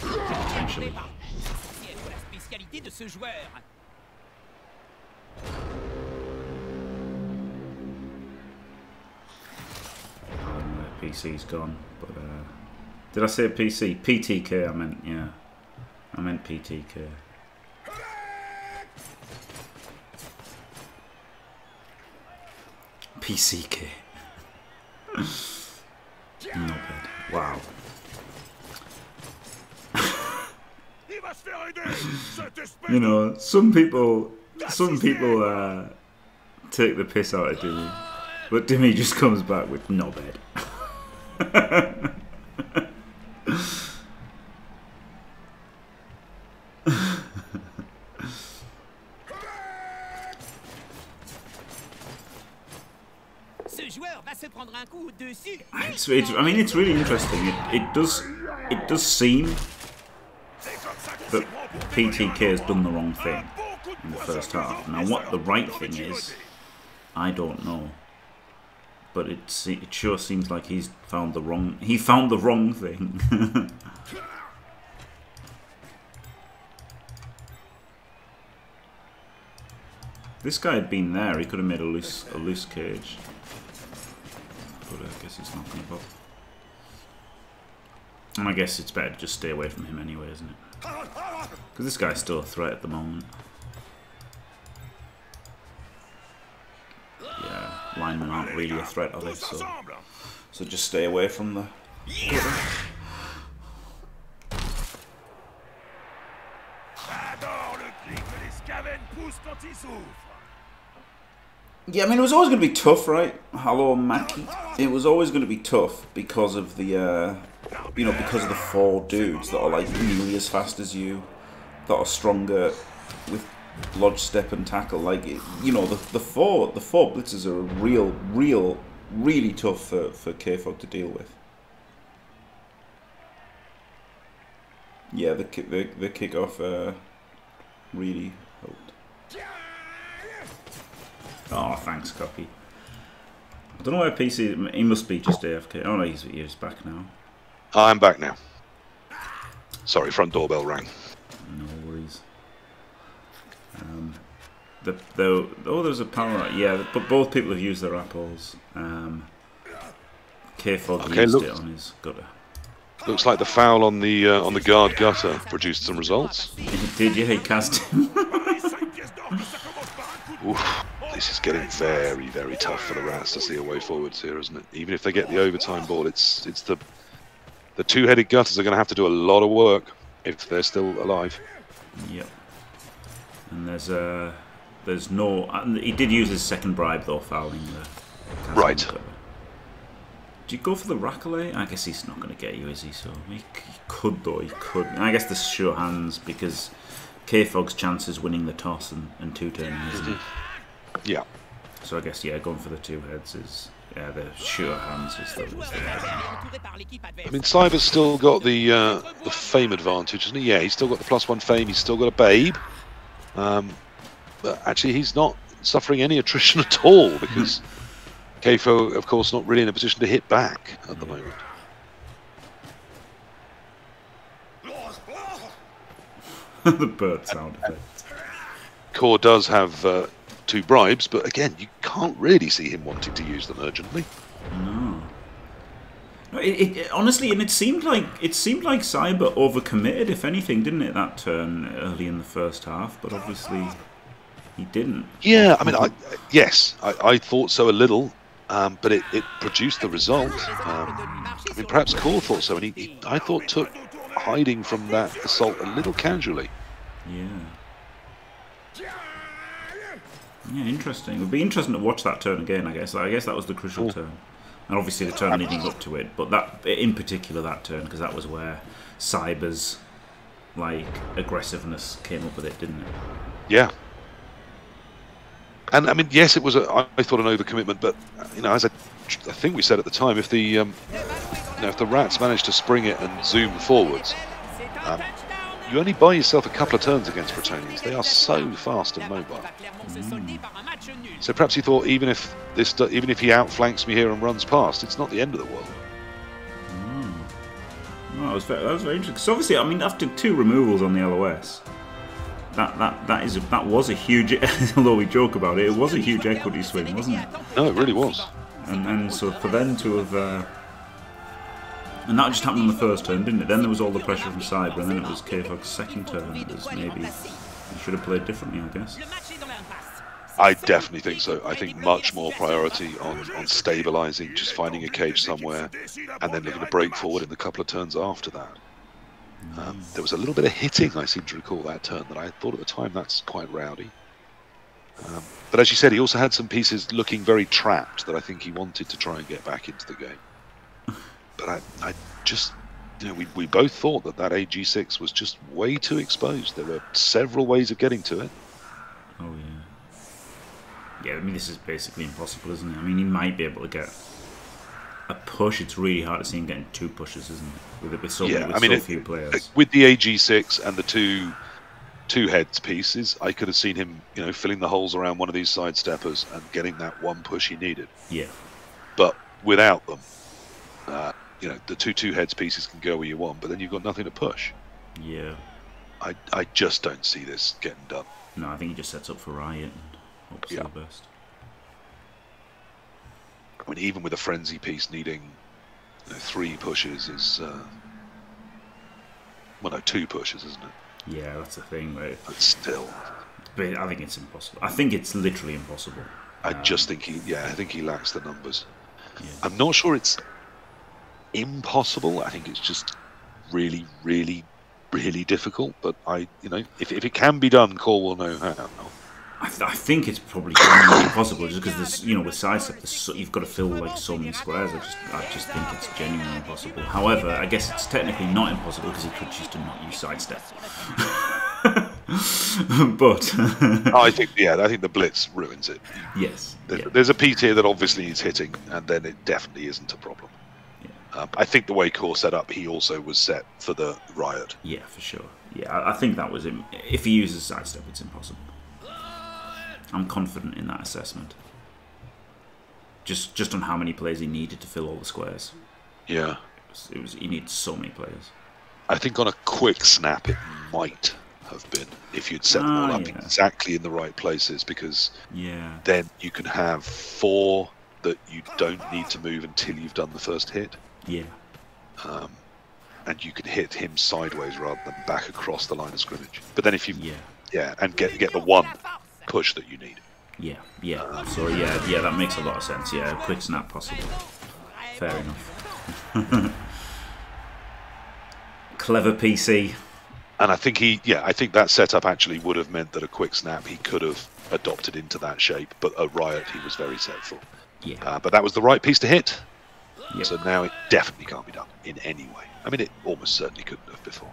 Potentially. Um, PC's gone, but uh, did I say PC? PTK, I meant yeah, I meant PTK. PCK. Not bad. Wow. You know, some people, some people uh, take the piss out of Dimmy, but Dimmy just comes back with no It's, it's, I mean, it's really interesting. It, it does, it does seem that PTK has done the wrong thing in the first half. Now, what the right thing is, I don't know. But it, it sure seems like he's found the wrong. He found the wrong thing. this guy had been there. He could have made a loose, a loose cage but I guess it's not going to bother. And I guess it's better to just stay away from him anyway, isn't it? Because this guy's still a threat at the moment. Yeah, linemen aren't really a threat, are they? So, so just stay away from the... Yeah. Yeah, I mean, it was always going to be tough, right? Hello, Mackie. It was always going to be tough because of the, uh, you know, because of the four dudes that are like nearly as fast as you, that are stronger with lodge, step, and tackle. Like, it, you know, the the four the four blitzers are real, real, really tough for for K-Fog to deal with. Yeah, the the the kickoff uh, really helped. Oh, thanks, Cocky. I don't know where PC. He must be just AFK. Oh no, he's, he's back now. I'm back now. Sorry, front doorbell rang. No worries. Um, the the oh, there's a power. Yeah, but both people have used their apos. Um, K-Fog Okay, used look. it on his gutter. Looks like the foul on the uh, on the guard gutter produced some results. Did you? He cast him. Les cinq pièces d'or, mais ça commence par un coup de Oof, this is getting very, very tough for the Rats to see a way forwards here, isn't it? Even if they get the overtime ball, it's it's the the two-headed gutters are going to have to do a lot of work if they're still alive. Yep. And there's uh, there's no. and He did use his second bribe though, fouling the. Right. Do you go for the Rackley? I guess he's not going to get you, is he? So he, he could though. He could. I guess the sure hands because K-Fog's chance is winning the toss and, and two turning, isn't it? Yeah, So I guess yeah, going for the two heads is yeah the sure hands is the, is the entouré par l'équipe I mean Cyber's still got the uh, the fame advantage, hasn't he? Yeah, he's still got the plus one fame. He's still got a babe, um, but actually he's not suffering any attrition at all because Kfo, of course, not really in a position to hit back at the moment. the bird sound effect. Core does have uh, two bribes, but again, you can't really see him wanting to use them urgently. No. No, it, it, it- honestly, and it seemed like it seemed like Cyber overcommitted, if anything, didn't it? That turn early in the first half, but obviously he didn't. Yeah, I mean, I, yes, I, I thought so a little, um, but it, it produced the result. Um, I mean, perhaps Core thought so, and he, he, I thought, took hiding from that assault a little casually. Yeah. Yeah, interesting. It would be interesting to watch that turn again. I guess. I guess that was the crucial turn, and obviously the turn leading up to it. But that, in particular, that turn because that was where Cyber's like aggressiveness came up with it, didn't it? Yeah. And I mean, yes, it was. A, I, I thought an overcommitment, but you know, as I, I think we said at the time, if the um, you know, if the rats manage to spring it and zoom forwards, um, you only buy yourself a couple of turns against Bretonnians. They are so fast and mobile. So perhaps he thought, even if this, even if he outflanks me here and runs past, it's not the end of the world. Oh, that was very, that was very interesting. Because obviously, I mean, after two removals on the LOS, that that that is a, that was a huge. although we joke about it, it was a huge equity swing, wasn't it? No, it really was. And and so for them to have. Uh, and that just happened on the first turn, didn't it? Then there was all the pressure from Cyber, and then it was K-Fog's second turn. It was maybe he should have played differently, I guess. I definitely think so. I think much more priority on, on stabilising, just finding a cage somewhere, and then looking to break forward in the couple of turns after that. Um, there was a little bit of hitting, I seem to recall that turn, that I thought at the time that's quite rowdy. Um, but as you said, he also had some pieces looking very trapped that I think he wanted to try and get back into the game. But I, I just, you know, we, we both thought that that AG6 was just way too exposed. There were several ways of getting to it. Oh yeah. Yeah, I mean this is basically impossible, isn't it? I mean he might be able to get a push. It's really hard to see him getting two pushes, isn't it? With with so Yeah, with I mean, so it- few players. with the AG6 and the two two heads pieces, I could have seen him, you know, filling the holes around one of these side steppers and getting that one push he needed. Yeah. But without them, uh, you know, the two two heads pieces can go where you want, but then you've got nothing to push. Yeah. I I just don't see this getting done. No, I think he just sets up for Riot hopes Yeah. the best. I mean, even with a frenzy piece needing you know, three pushes is, uh, well, no, two pushes, isn't it? Yeah, that's the thing, mate. But still, But I think it's impossible. I think it's literally impossible. I Um, just think he, yeah, I think he lacks the numbers. Yeah. I'm not sure it's impossible. I think it's just really, really, really difficult. But I, you know, if, if it can be done, Core will know how. I, th- I think it's probably impossible just because there's you know with sidestep so, you've got to fill like so many squares. I just I just think it's genuinely impossible. However, I guess it's technically not impossible because he could choose to not use sidestep. but I think yeah, I think the blitz ruins it. yes, There's, yeah, there's a piece here that obviously he's hitting, and then it definitely isn't a problem. Um, I think the way Core set up, he also was set for the riot. yeah, for sure. Yeah, I, I think that was him. If he uses sidestep, it's impossible. I'm confident in that assessment. Just just on how many players he needed to fill all the squares. Yeah, It was, it was he needs so many players. I think on a quick snap, it might have been if you'd set them all Ah, up yeah. exactly in the right places, because Yeah, then you can have four that you don't need to move until you've done the first hit, yeah, um, and you can hit him sideways rather than back across the line of scrimmage. But then if you yeah. yeah, and get get the one push that you need. Yeah, yeah. So yeah, yeah, that makes a lot of sense. Yeah, quick snap possible. Fair enough. Clever PC. And I think he, yeah, I think that setup actually would have meant that a quick snap he could have adopted into that shape, but a riot he was very set for. Yeah, Uh, but that was the right piece to hit, yeah, so now it definitely can't be done in any way. I mean, it almost certainly couldn't have before.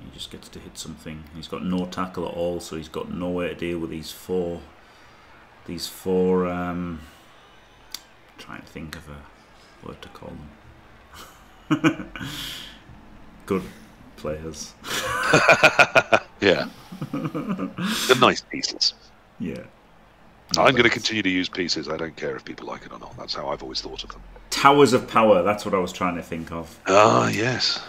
He just gets to hit something. He's got no tackle at all, so he's got nowhere to deal with these four. These four. Um, trying to think of a word to call them. Good players. Yeah, the nice pieces. Yeah. I'm going to continue to use pieces. I don't care if people like it or not. That's how I've always thought of them. Towers of Power. That's what I was trying to think of. Ah, yes.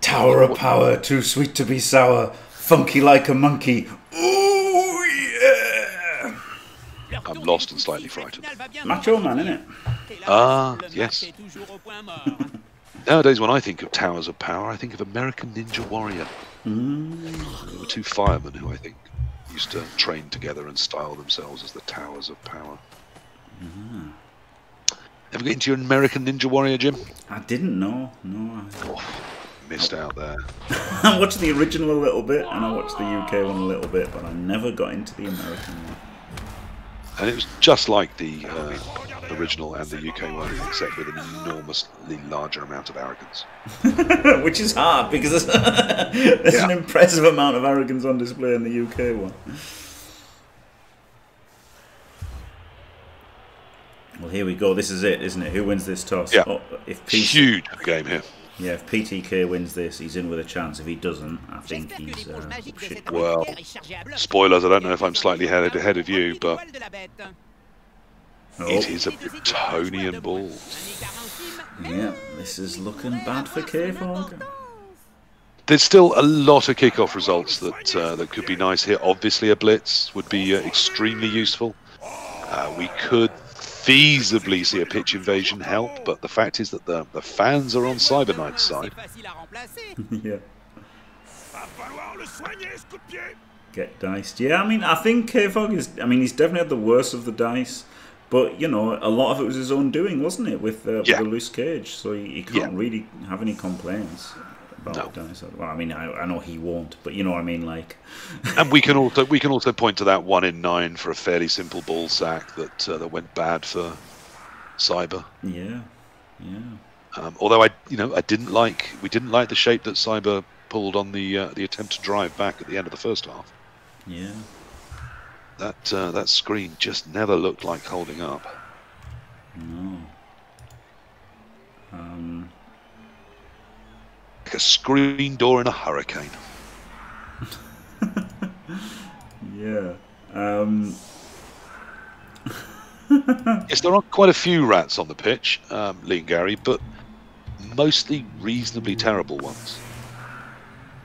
Tower of Power, too sweet to be sour, funky like a monkey. Ooh yeah! I'm lost and slightly frightened. Macho Man, isn't it? Ah, yes. Nowadays, when I think of Towers of Power, I think of American Ninja Warrior. There were two firemen who I think used to train together and style themselves as the Towers of Power. Ever get into your American Ninja Warrior, Jim? I didn't know. No, Oh, missed out there. I, I watched the original a little bit, and I watched the UK one a little bit, but I never got into the American one. And it was just like the uh, original and the UK one, except with an enormously larger amount of arrogance. which is hard because there's, there's an impressive amount of arrogance on display in the UK one. Well, here we go. This is it, isn't it? Who wins this toss? Yeah. Oh, if PC, Huge game here. Yeah, if PTK wins this, he's in with a chance. If he doesn't, I think he's uh. Well, Spoilers, I don't know if I'm slightly ahead, ahead of you, but It is a Bretonnian ball. yeah, this is looking bad for K-Fog. There's still a lot of kickoff results that uh, that could be nice here. Obviously, a blitz would be uh, extremely useful. Uh, we could feasibly see a pitch invasion help, but the fact is that the, the fans are on Cyber Knight's side. yeah, Va falloir le soigner, ce coup de pied get diced. Yeah, I mean, I think K-Fog is. I mean, he's definitely had the worst of the dice. But you know, a lot of it was his own doing, wasn't it? With, uh, Yeah. with the loose cage, so he, he can't Yeah. really have any complaints about No. dice. Well, I mean, I, I know he won't, but you know what I mean. Like, And we can also we can also point to that one in nine for a fairly simple ball sack that uh, that went bad for Cyber. yeah, yeah. Um, although I, you know, I didn't like we didn't like the shape that Cyber pulled on the uh, the attempt to drive back at the end of the first half. Yeah, That uh, that screen just never looked like holding up. no. Um, Like a screen door in a hurricane. yeah. Um, Yes, there are quite a few rats on the pitch, um, Lee and Gary, but mostly reasonably terrible ones.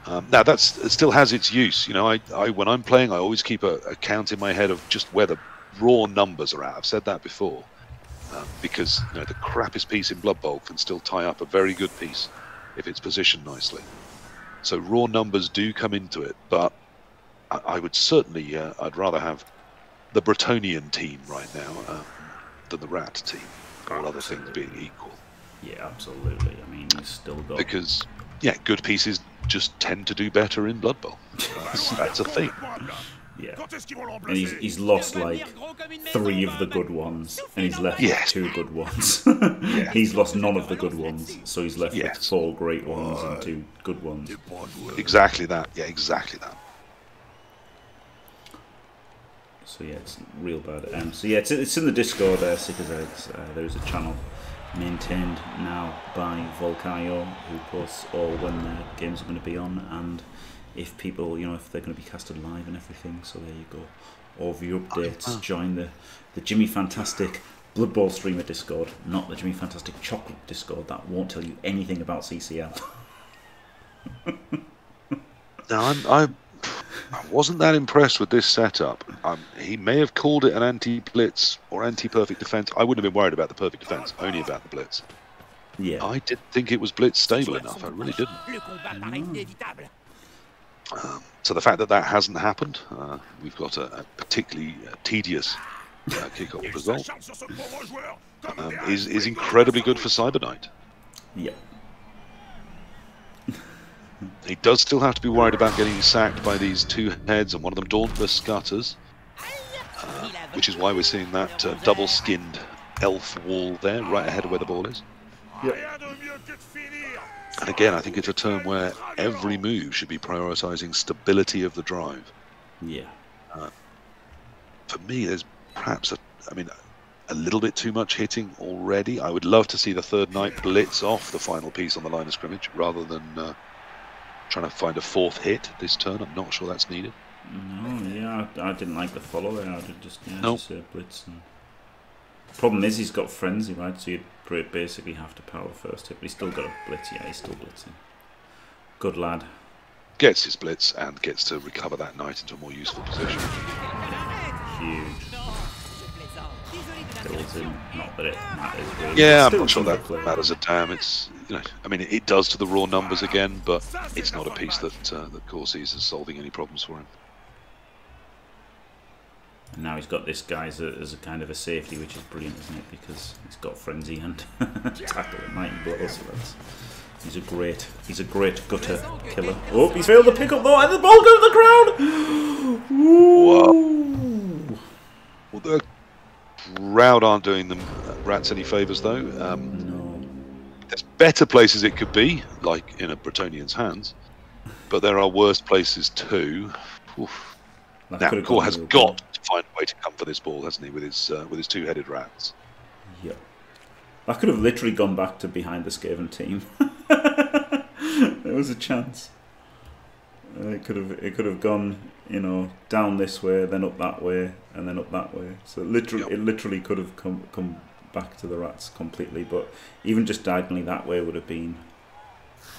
Um, now that's it still has its use. You know, I, I when I'm playing, I always keep a, a count in my head of just where the raw numbers are at. I've said that before, um, because you know the crappiest piece in Blood Bowl can still tie up a very good piece if it's positioned nicely. So raw numbers do come into it, but I, I would certainly uh, I'd rather have the Bretonnian team right now um, than the Rat team. All other things being equal. Yeah, absolutely. I mean, still got. because yeah, good pieces just tend to do better in Blood Bowl. That's, that's a thing. Yeah. Quand est-ce qu'ils vont And he's, he's lost like three of the good ones, and he's left Yes. with two good ones. he's lost none of the good ones, so he's left with four great ones and two good ones. Exactly that. Yeah, exactly that. So yeah, it's real bad. Um, so yeah, it's, it's in the Discord, uh, Sick as Eggs. Uh, there's a channel maintained now by Volcayo, who posts all when the games are going to be on, and if people, you know, if they're going to be casted live and everything. So there you go. All your updates. Ah. Join the the Jimmy Fantastic Blood Bowl streamer Discord, not the Jimmy Fantastic Chocolate Discord. That won't tell you anything about CCL. Now, I'm, I, I wasn't that impressed with this setup. Um, he may have called it an anti-blitz or anti-perfect defense. I wouldn't have been worried about the perfect defense, only about the blitz. yeah. I didn't think it was blitz stable enough. I really didn't. Le combat. So the fact that that hasn't happened, uh, we've got a, a particularly uh, tedious uh, kick-off result, s'acharne sur ce pauvre joueur. Comme um, is, is incredibly good for Cyber Knight. Yeah. He does still have to be worried about getting sacked by these two heads and one of them dauntless scutters, uh, which is why we're seeing that uh, double-skinned elf wall there, right ahead of where the ball is. Rien de mieux que de finir. And again, I think it's a term where every move should be prioritizing stability of the drive. Yeah. For me, there's perhaps a, I mean, a little bit too much hitting already. I would love to see the third knight blitz off the final piece on the line of scrimmage rather than uh, trying to find a fourth hit this turn. I'm not sure that's needed. No, yeah, I, I didn't like the follow there. I did just yeah, Nope. just, uh, blitz. And... Problem is, he's got frenzy, right? So you'd basically have to power first hit, but he's still got a blitz. Yeah, he's still blitzing. Good lad. Gets his blitz and gets to recover that knight into a more useful position. Huge. Je plaisante. Désolé de Kills him. Not that it matters really. Yeah, I'm not sure that play. matters a damn. It's you know, I mean, it does to the raw numbers again, but it's not a piece that uh, that Core sees as solving any problems for him. And now he's got this guy as a, as a kind of a safety, which is brilliant, isn't it? Because he's got frenzy and tackle at mighty blows. So that's he's a great he's a great gutter killer. Oh, he's failed the pickup though, and the ball goes to the ground. Ooh. Well, the crowd aren't doing them uh, rats any favours though. Um, No. There's better places it could be, like in a Bretonnian's hands, but there are worse places too. Oof. That Now, has got to find a way to come for this ball, hasn't he, with his uh, with his two-headed rats? Yeah. That could have literally gone back to behind the Skaven team. there was a chance. Uh, It could have it could have gone, you know, down this way, then up that way, and then up that way. So literally, Yep. it literally could have come come back to the rats completely. But even just diagonally that way would have been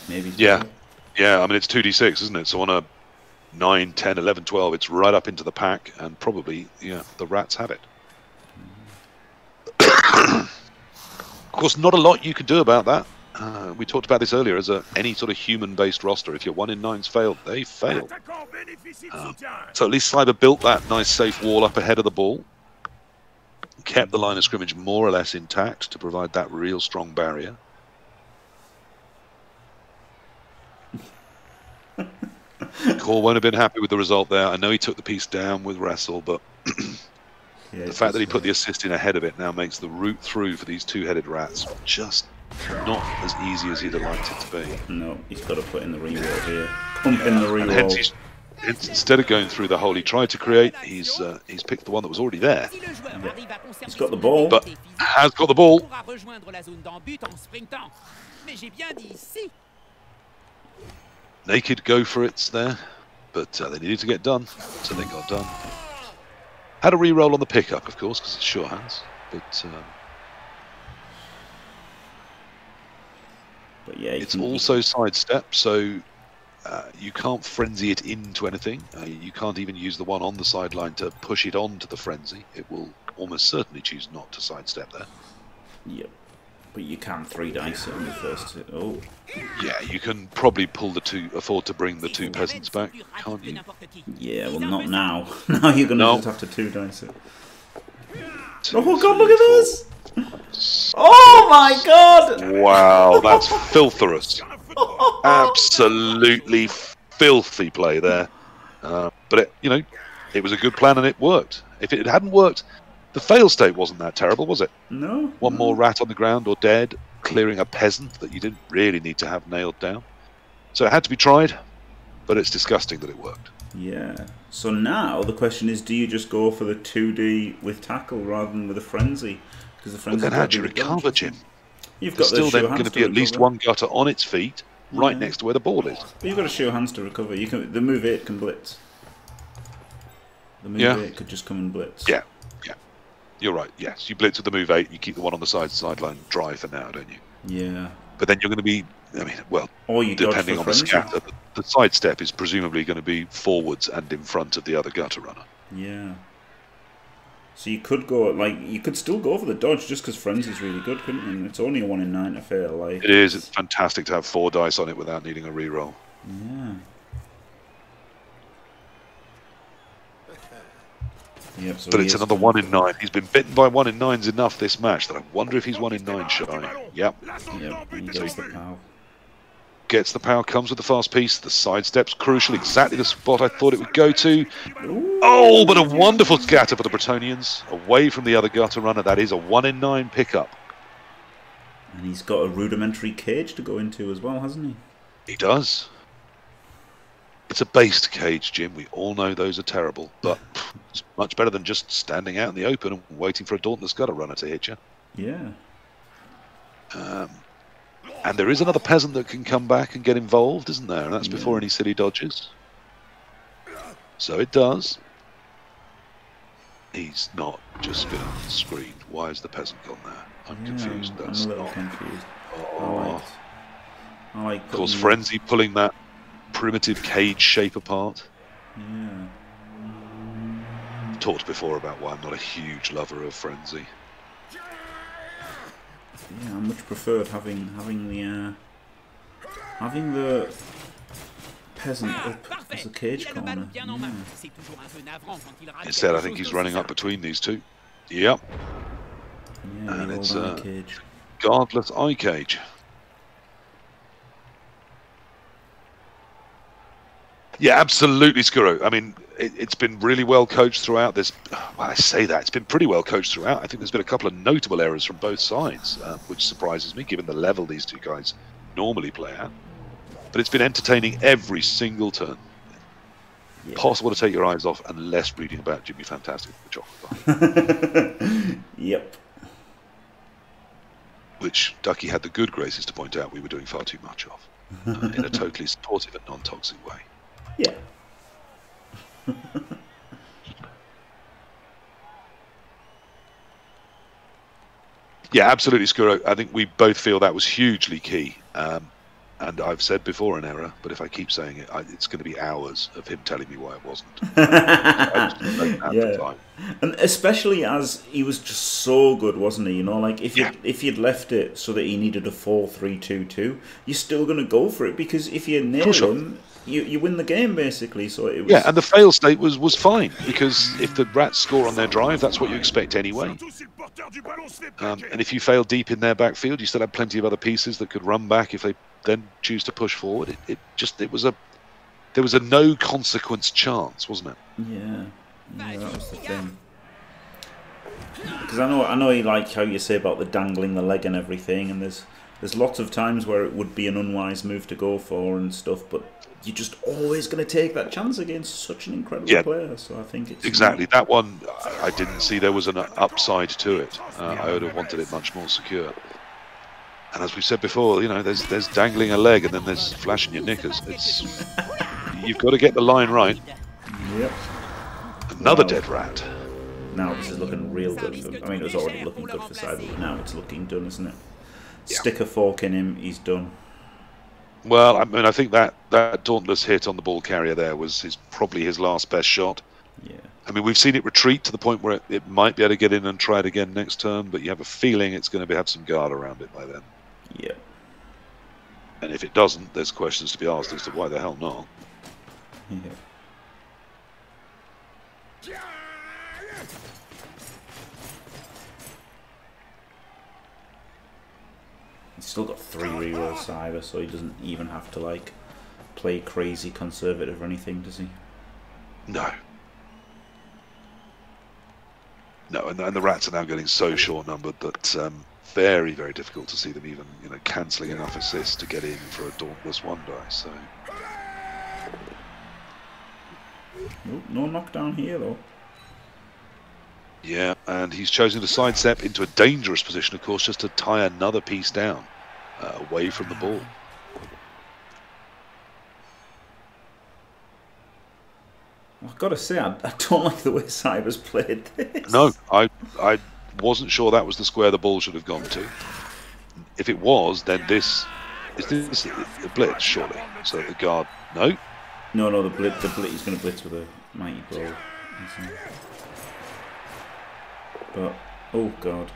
maybe. Yeah. Yeah, I mean it's 2d6, isn't it? So on a 9, 10, 11, 12, it's right up into the pack, and probably yeah, the rats have it. of course, not a lot you could do about that. Uh, we talked about this earlier. As a any sort of human-based roster, if your one in nines failed, they failed. L'attaquant bénéficie de soutien. So at least Cyber built that nice safe wall up ahead of the ball, kept the line of scrimmage more or less intact to provide that real strong barrier. Core won't have been happy with the result there. I know he took the piece down with Wrestle, but Yeah, the fact that he put the assist in ahead of it now makes the route through for these two-headed rats just not as easy as he'd have liked it to be. No, he's got to put in the reroll here. Pump in the reroll. He's, hence, instead of going through the hole he tried to create, he's uh, he's picked the one that was already there. Si le joueur arrive à conserver He's got the ball. But has got the ball. il pourra rejoindre la zone d'en but en sprintant. Mais j'ai bien dit si. Naked go for it's there, but uh, they needed to get done, so they got done. Had a re-roll on the pickup, of course, because it's sure hands, but um, But yeah, it's can- also sidestep, so uh, you can't frenzy it into anything. Uh, you can't even use the one on the sideline to push it onto the frenzy. It will almost certainly choose not to sidestep there. Yep. But you can three dice it on the first hit. Oh, Yeah, you can probably pull the two, afford to bring the two peasants back, can't you? yeah, well, not now. now you're going to No. just have to two dice it. Two, Oh god, look at this! Oh my god! Wow, that's filtherous. Absolutely filthy play there. Uh, but it, you know, it was a good plan and it worked. If it hadn't worked, the fail state wasn't that terrible, was it? No. One more rat on the ground or dead, clearing a peasant that you didn't really need to have nailed down. So it had to be tried, but it's disgusting that it worked. Yeah. So now the question is, do you just go for the 2D with tackle rather than with a frenzy? Because the But frenzy. then how do you recover, Jim? You've got still then going to be at least one gutter on its feet, right Yeah. next to where the ball is. But you've got to sure hands to recover. You can the move eight can blitz. The move Yeah. eight could just come and blitz. Yeah, yeah. You're right. Yes, you blitz with the move eight. You keep the one on the side sideline dry for now, don't you? Yeah. But then you're going to be. I mean, well, depending on the scatter, the, the side step is presumably going to be forwards and in front of the other gutter runner. Yeah. So you could go like you could still go for the dodge just because frenzy's really good, couldn't you? And it's only a one in nine to fail. Like It is. It's fantastic to have four dice on it without needing a reroll. Yeah. Yep, so But it's another one in nine. He's been bitten by one in nines enough this match that I wonder if he's one in nine shy. Yep. Yep, gets the power. Gets the power, comes with the fast piece. The sidestep's crucial, exactly the spot I thought it would go to. Oh, but a wonderful scatter for the Bretonnians. Away from the other gutter runner. That is a one in nine pickup. And he's got a rudimentary cage to go into as well, hasn't he? He does. It's a based cage, Jim. We all know those are terrible, but it's much better than just standing out in the open and waiting for a dauntless gutter runner to hit you. Yeah. Um, And there is another peasant that can come back and get involved, isn't there? And that's before any silly dodges. So it does. He's not just going to screen. Why is the peasant gone there? I'm yeah, confused. I'm, That's a little not. confused. Oh. like. I like. Of course, Frenzy pulling that primitive cage shape apart. Yeah. Talked before about why I'm not a huge lover of Frenzy. Yeah, I much preferred having having the uh, having the peasant up as a cage Il a le ballon corner. bien en main. Yeah. C'est toujours un peu navrant quand il rate Instead, I think he's running up between these two. Yep. Yeah, And it's, a eye uh, cage. Guardless eye cage. Yeah, absolutely, Skuro. I mean, it, it's been really well coached throughout. This, well, I say that it's been pretty well coached throughout. I think there's been a couple of notable errors from both sides, uh, which surprises me given the level these two guys normally play at. But it's been entertaining every single turn. Yeah. Possible to take your eyes off unless reading about Jimmy Fantastic, the chocolate bar, Yep. which Ducky had the good graces to point out we were doing far too much of, uh, in a totally supportive and non-toxic way. Yeah. Yeah, absolutely, Skuro. I think we both feel that was hugely key. Um, and I've said before an error, but if I keep saying it, I, it's going to be hours of him telling me why it wasn't. I just don't the Yeah. time. And especially as he was just so good, wasn't he? You know, like if you Yeah. if you'd left it so that he needed a four three two two, you're still gonna go for it because if you nail Crucial. him, you you win the game basically. So it was Yeah, and the fail state was, was fine because if the Rats score on their drive, that's what you expect anyway. Surtout si le porteur du ballon se fait Um, and if you fail deep in their backfield, you still have plenty of other pieces that could run back if they then choose to push forward. It, it just it was a there was a no consequence chance, wasn't it? yeah, yeah, that was the thing. Because I know I know you like how you say about the dangling the leg and everything, and there's there's lots of times where it would be an unwise move to go for and stuff, but you're just always going to take that chance against such an incredible Yeah. player. So I think it's Exactly. That one, I- didn't see there was an upside to it. Uh, I would have wanted it much more secure. And as we said before, you know, there's there's dangling a leg and then there's flashing your knickers. It's you've got to get the line right. Yep. Another Wow. dead rat. Now this is looking real good. For, I mean, it was already looking good for Cyber, but now it's looking done, isn't it? Stick a fork in him, he's done. Well, I mean, I think that that dauntless hit on the ball carrier there was his probably his last best shot. Yeah. I mean, we've seen it retreat to the point where it, it might be able to get in and try it again next turn, but you have a feeling it's going to be, have some guard around it by then. Yeah. And if it doesn't, there's questions to be asked as to why the hell not. Yeah. He's still got three reroll cyber, so he doesn't even have to like play crazy conservative or anything, does he? No. No, and, and the rats are now getting so short numbered that um, very, very difficult to see them even, you know, cancelling enough assists to get in for a dauntless one die. So Nope, no knockdown here though. yeah, and he's chosen to sidestep into a dangerous position, of course, just to tie another piece down uh, away from the ball. I've got to say, I, I don't like the way Cyber's played this. No, I I wasn't sure that was the square the ball should have gone to. If it was, then this is this a blitz surely. So the guard no, No, no, the blitz, the blitz, he's going to blitz with a mighty blow. But, oh god.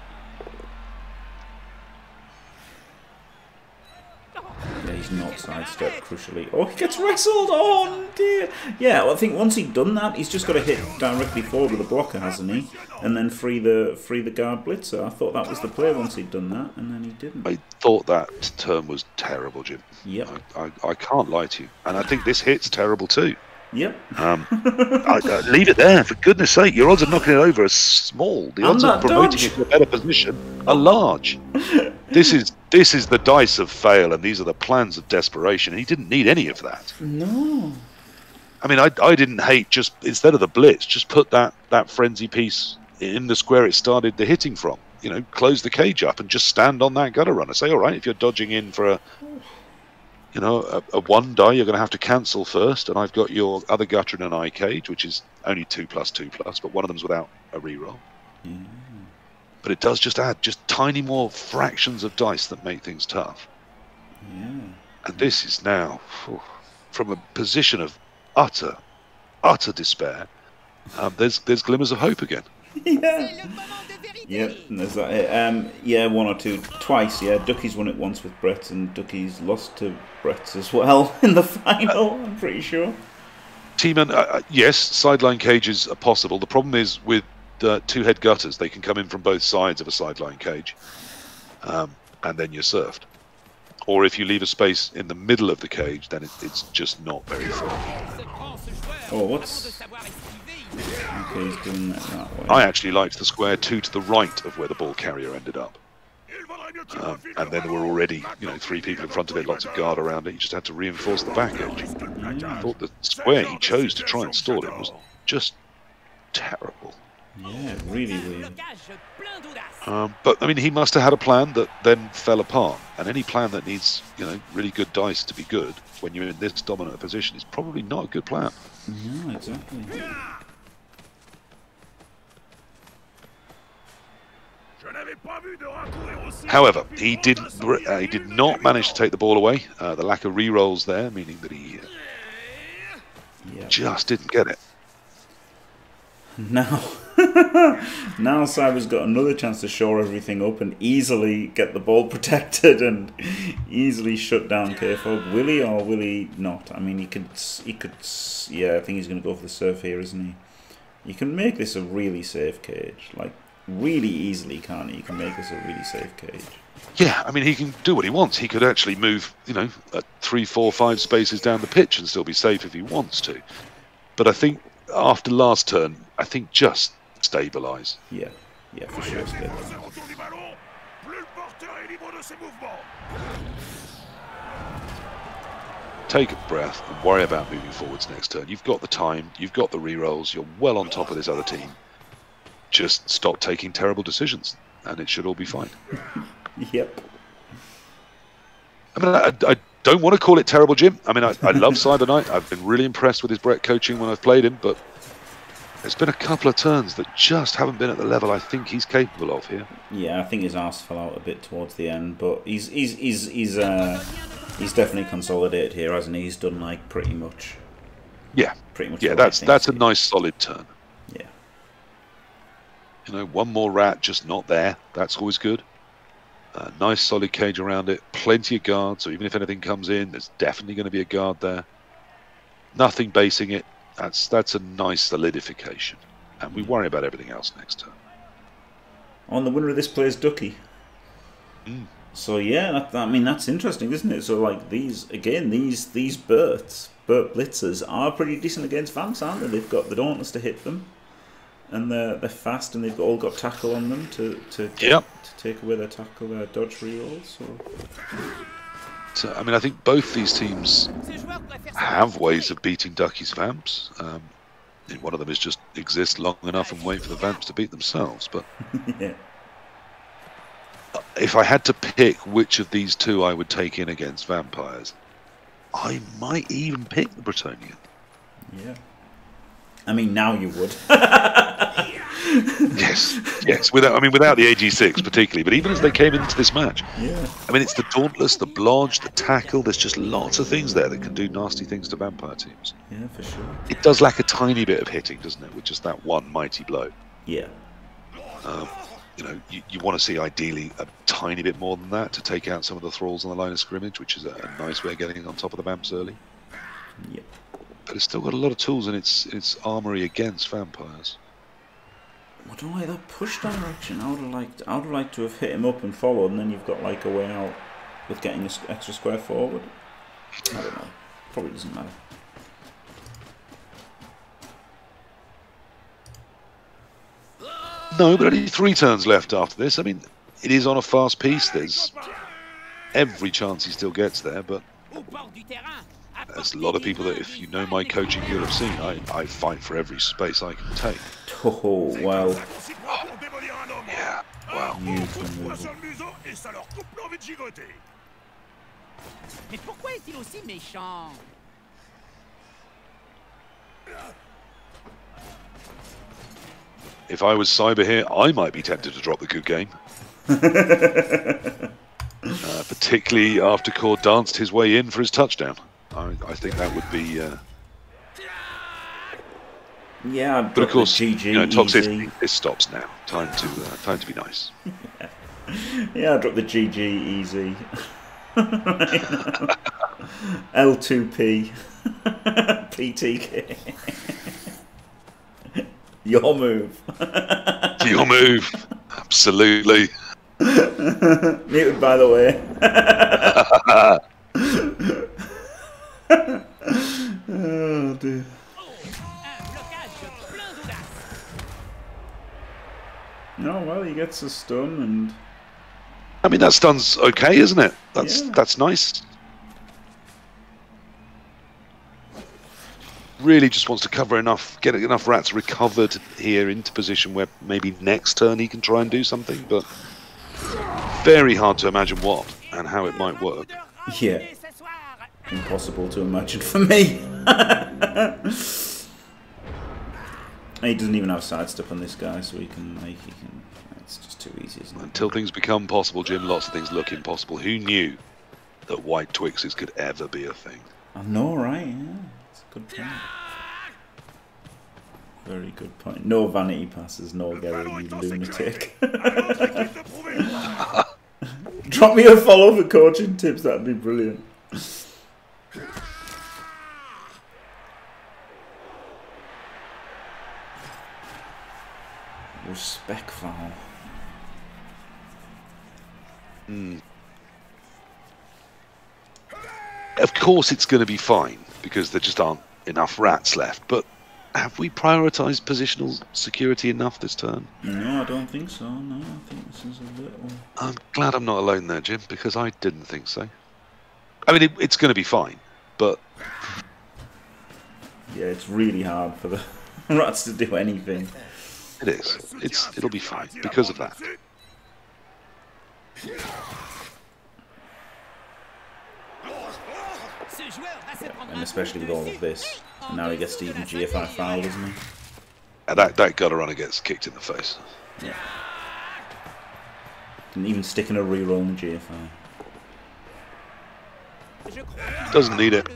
Yeah, he's not sidestepped crucially. Oh, he gets wrestled! Oh dear! Yeah, well, I think once he'd done that, he's just got to hit directly forward with the blocker, hasn't he? And then free the free the guard blitzer. I thought that was the play once he'd done that, and then he didn't. I thought that term was terrible, Jim. Yep. I, I, I can't lie to you, and I think this hit's terrible too. Yep. Um, I, uh, leave it there, for goodness sake. Your odds of knocking it over are small. The odds of promoting dodge. it to a better position are large. this is this is the dice of fail, and these are the plans of desperation. He didn't need any of that. No. I mean, I, I didn't hate just instead of the blitz, just put that that frenzy piece in the square it started the hitting from. You know, close the cage up and just stand on that gutter runner. Say, all right, if you're dodging in for a, you know, a, a one die, you're going to have to cancel first. And I've got your other gutter in an eye cage, which is only two plus two plus, but one of them's without a reroll. Mm. But it does just add just tiny more fractions of dice that make things tough. Yeah. And this is now phew, from a position of utter, utter despair. Um, there's there's glimmers of hope again. yeah. Yep, and there's that. uh, Um, yeah, one or two, twice. Yeah, Ducky's won it once with Brett, and Ducky's lost to Brett as well in the final. I'm pretty sure. T-Man, uh, uh, yes, sideline cages are possible. The problem is with uh, two head gutters; they can come in from both sides of a sideline cage, um, and then you're surfed. Or if you leave a space in the middle of the cage, then it, it's just not very fun. Oh, what's? Okay, he's doing that that way. I actually liked the square two to the right of where the ball carrier ended up. Il vaudrait mieux qu'il Um, and then there were already, you know, three people in front of it, lots of guard around it. You just had to reinforce the back edge. I thought the square he chose to try and stall it was just terrible. Yeah, really weird. Um, but I mean, he must have had a plan that then fell apart. And any plan that needs, you know, really good dice to be good when you're in this dominant position is probably not a good plan. Yeah, exactly. Je n'avais pas vu de raccourir aussi However, he didn't, uh, he did not manage to take the ball away. Uh, the lack of re-rolls there, meaning that he uh, Yeah. just didn't get it. Now, now Cyber's got another chance to shore everything up and easily get the ball protected and easily shut down K-Fog. Will he or will he not? I mean, he could, he could, yeah, I think he's going to go for the surf here, isn't he? You can make this a really safe cage, like really easily, can't he? You can make this a really safe cage. Yeah, I mean, he can do what he wants. He could actually move, you know, three, four, five spaces down the pitch and still be safe if he wants to. But I think after last turn, I think just stabilise. Yeah, yeah, for sure. Stay there. Ce retour du ballon, plus le porteur est libre de ses mouvements. Take a breath and worry about moving forwards next turn. You've got the time, you've got the re-rolls, you're well on top of this other team. Just stop taking terrible decisions, and it should all be fine. Yep. I mean, I, I don't want to call it terrible, Jim. I mean, I, I love Cyber Knight. I've been really impressed with his Brett coaching when I've played him, but there's been a couple of turns that just haven't been at the level I think he's capable of here. Yeah, I think his arse fell out a bit towards the end, but he's he's he's he's uh he's definitely consolidated here, hasn't he? He's done like pretty much Yeah, pretty much. yeah, that's that's a here. nice solid turn. Yeah. You know, one more rat just not there. That's always good. A nice solid cage around it. Plenty of guards, so even if anything comes in, there's definitely going to be a guard there. Nothing basing it. That's that's a nice solidification. And we hmm. worry about everything else next turn. On the winner of this plays Ducky. Hmm. So yeah, that, I mean that's interesting, isn't it? So like these again, these these Berts, Bert Blitzers are pretty decent against Vamps, aren't they? They've got the Dauntless to hit them, and they're they're fast, and they've all got tackle on them to to, Yep. to take away their tackle, their dodge rerolls. So So, I mean, I think both these teams Ce joueur pourrait faire ça. have ways of beating Ducky's Vamps. Um, one of them is just exist long enough and wait for the Vamps to beat themselves. But yeah, if I had to pick which of these two I would take in against vampires, I might even pick the Bretonnian. yeah. I mean now you would. Yes, yes. Without, I mean, without the AG6 particularly, but even as they came into this match, yeah, I mean, it's the Dauntless, the Blodge, the Tackle. There's just lots of things there that can do nasty things to vampire teams. yeah, for sure. It does lack a tiny bit of hitting, doesn't it? With just that one mighty blow. Yeah, Um, you know, you, you want to see ideally a tiny bit more than that to take out some of the thralls on the line of scrimmage, which is a, a nice way of getting on top of the vamps early. yeah. But it's still got a lot of tools in its its armory against vampires. I don't like that push direction. I would have liked, I would have liked to have hit him up and followed, and then you've got like a way out with getting an extra square forward. I don't know. Probably doesn't matter. No, but only three turns left after this. I mean, it is on a fast piece. There's every chance he still gets there, but there's a lot of people that, if you know my coaching, you'll have seen. I, I fight for every space I can take. Oh well. Six mois pour démolir un homme. Yeah, wow. You Un coup de can poing move sur it. le museau et ça leur coupe l'envie de gigoter. Mais pourquoi est-il aussi méchant If I was Cyber here, I might be tempted to drop the good game. uh, particularly after Cord danced his way in for his touchdown. I, I think that would be. Uh, Yeah, but of course, GG you know, toxicity. This stops now. Time to uh, time to be nice. Yeah, I dropped the GG easy. L2P. PTK. Your move. Your move. Absolutely. Muted, by the way. oh dear. He gets a stun and I mean, that stun's okay, isn't it? That's Yeah. that's nice. Really, just wants to cover enough, get enough rats recovered here into position where maybe next turn he can try and do something, but very hard to imagine what and how it might work. Yeah. Et ce soir, impossible to imagine for me. he doesn't even have sidestep on this guy, so he can like he can. It's just too easy, isn't it? Until things become possible, Jim, lots of things look impossible. Who knew that white Twixes could ever be a thing? I know, right? Yeah, it's a good point. Very good point. No vanity passes, no Gary, you lunatic. sécurité. À l'autre équipe de prouver le contraire. Drop me a follow for coaching tips, that'd be brilliant. Respect foul. Mm. Of course, it's going to be fine because there just aren't enough rats left. But have we prioritised positional security enough this turn? No, I don't think so. No, I think this is a little. I'm glad I'm not alone there, Jim, because I didn't think so. I mean, it, it's going to be fine, but Yeah, it's really hard for the rats to do anything. it is. It's it'll be fine because of that. And especially with all of this. And now he gets to even GFI cinq foul, doesn't he? And that that gutter runner gets kicked in the face. Yeah. Can even stick in a reroll in the GFI. Je crois qu'il Doesn't need it.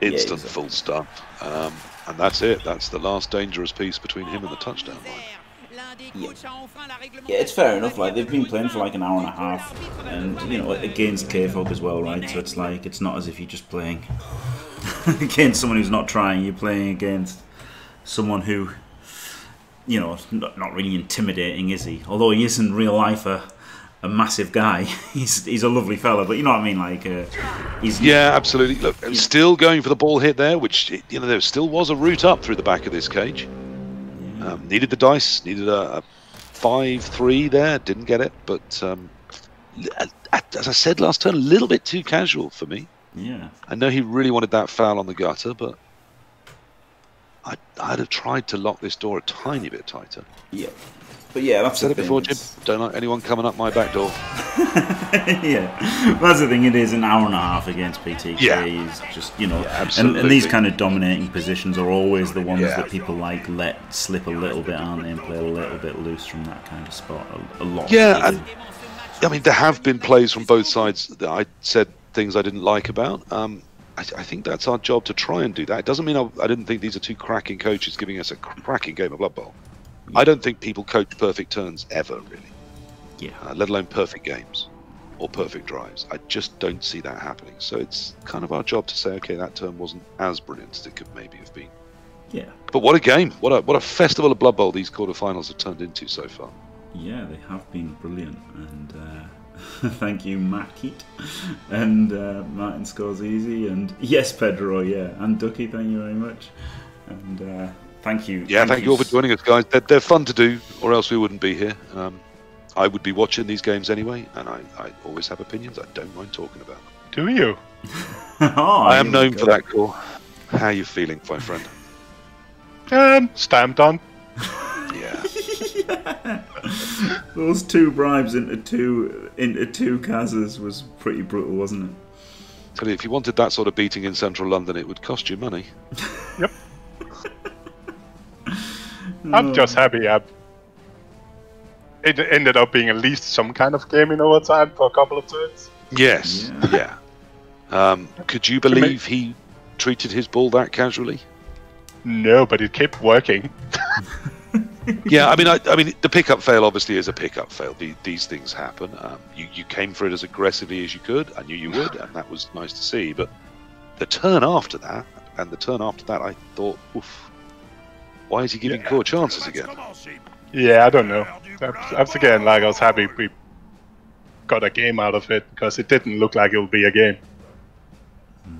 Instant he's a- full stop. um, and that's it. That's the last dangerous piece between him and the touchdown line. Yeah. coachs a enfreint la réglementation. Yeah, it's fair enough. Like they've been playing for like an hour and a half, and you know against K-Fog as well, right? So it's like it's not as if you're just playing against someone who's not trying. You're playing against someone who, you know, not, not really intimidating, is he? Although he is in real life a, a massive guy. he's he's a lovely fella, but you know what I mean. Like uh, he's Yeah, absolutely. Look, still going for the ball hit there, which you know there still was a route up through the back of this cage. Um, needed the dice, needed a, a five-three there, didn't get it, but um, as I said last turn, a little bit too casual for me. yeah. I know he really wanted that foul on the gutter, but I, I'd have tried to lock this door a tiny bit tighter. Yeah. But yeah, that's Said the it before. Jim. Don't like anyone coming up my back door. yeah, that's the thing. It is an hour and a half against PTK. Yeah. Is just you know, and, absolutely. and these kind of dominating positions are always the ones Yeah. that people like let slip a little bit, aren't they, and play a little bit loose from that kind of spot a, a lot. Yeah, and I mean there have been plays from both sides that I said things I didn't like about. Um, I, I think that's our job to try and do that. It doesn't mean I, I didn't think these are two cracking coaches giving us a cracking game of Blood Bowl. I don't think people coach perfect turns ever, really, yeah, uh, let alone perfect games or perfect drives. I just don't see that happening. So it's kind of our job to say, okay, that turn wasn't as brilliant as it could maybe have been. yeah, But what a game! What a what a festival of Blood Bowl these quarterfinals have turned into so far. yeah. They have been brilliant, and uh, thank you, Matt Keat, and uh, Martin Scorsese, and yes, Pedro, yeah, and Ducky. Thank you very much, and uh, thank you. Yeah, thank, you all for joining us, guys. They're, they're fun to do, or else we wouldn't be here. Um, I would be watching these games anyway, and I, I always have opinions. I don't mind talking about them. Do you? oh, I am known for that, Core. How are you feeling, my friend? Um, stamped on. Yeah. Those two bribes into two into two Kazas was pretty brutal, wasn't it? Tell you, if you wanted that sort of beating in central London, it would cost you money. I'm just happy. I, it ended up being at least some kind of game in overtime for a couple of turns. Yes. Yeah. Um, could you believe he treated his ball that casually? No, but it kept working. yeah, I mean, I, I mean, the pickup fail obviously is a pickup fail. The, these things happen. Um, you, you came for it as aggressively as you could. I knew you would, and that was nice to see. But the turn after that, and the turn after that, I thought, oof, why is he giving Yeah. poor chances again? Yeah, I don't know. That's, that's again like I was happy we got a game out of it because it didn't look like it would be a game.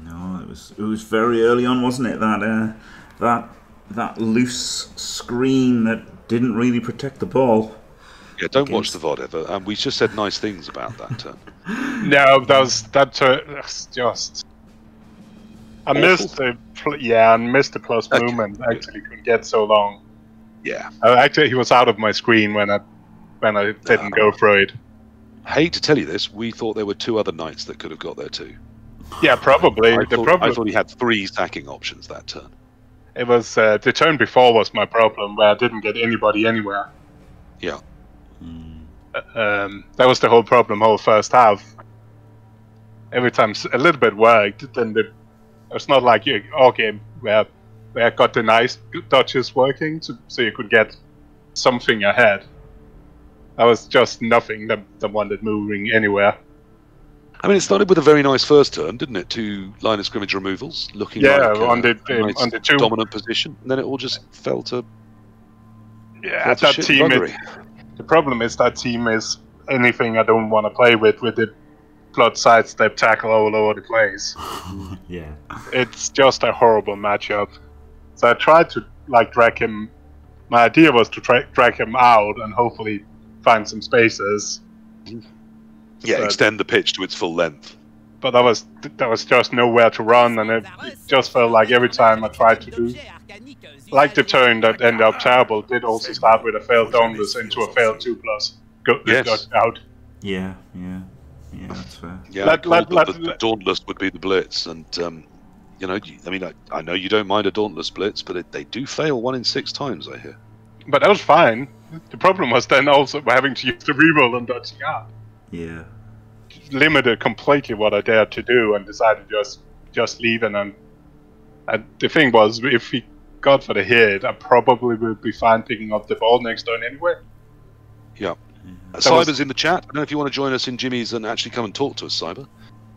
No, it was it was very early on, wasn't it? That uh, that that loose screen that didn't really protect the ball. Yeah, don't watch the VOD ever. Um, we just said nice things about that turn. No, that was that turn. that's just. I Awful. missed the yeah, I missed the plus Okay, movement. Actually, couldn't get so long. Yeah. Uh, actually, he was out of my screen when I when I didn't go for it. Hate to tell you this, we thought there were two other knights that could have got there too. Yeah, probably. I thought, problem I thought he had three sacking options that turn. it was uh, the turn before was my problem where I didn't get anybody anywhere. Yeah. Um, that was the whole problem, whole first half. Every time a little bit worked, then the it's not like you okay where where I got the nice dodges working to, so you could get something ahead. That was just nothing that that wanted moving anywhere. I mean, it started with a very nice first turn, didn't it? Two line of scrimmage removals, looking Yeah, like uh, on the- a nice on the two- dominant position, and then it all just fell to, Yeah, fell to that team. Is, the problem is that team is anything I don't want to play with with the blood sidestep tackle all over the place. Yeah. it's just a horrible matchup. So I tried to like drag him. My idea was to try, drag him out and hopefully find some spaces, Yeah, But- extend the pitch to its full length. but that was that was just nowhere to run, and it, it just felt like every time I tried to do like the turn that ended up terrible did also start with a failed dauntless into a failed two plus. Go, Yes. got out. Yeah, yeah, yeah. That's fair. Yeah, Let- I let- the, let- the, the Dauntless would be the Blitz, and um, you know, I mean, I, I know you don't mind a Dauntless Blitz, but it, they do fail one in six times. I hear. But that was fine. The problem was then also having to use the reroll and dodging out. Yeah. limited completely what I dared to do and decided just just leave and then and the thing was if he got for the hit I probably would be fine picking up the ball next turn anyway. Yeah. That Cyber's was- in the chat. I don't know if you want to join us in Jimmy's and actually come and talk to us, Cyber.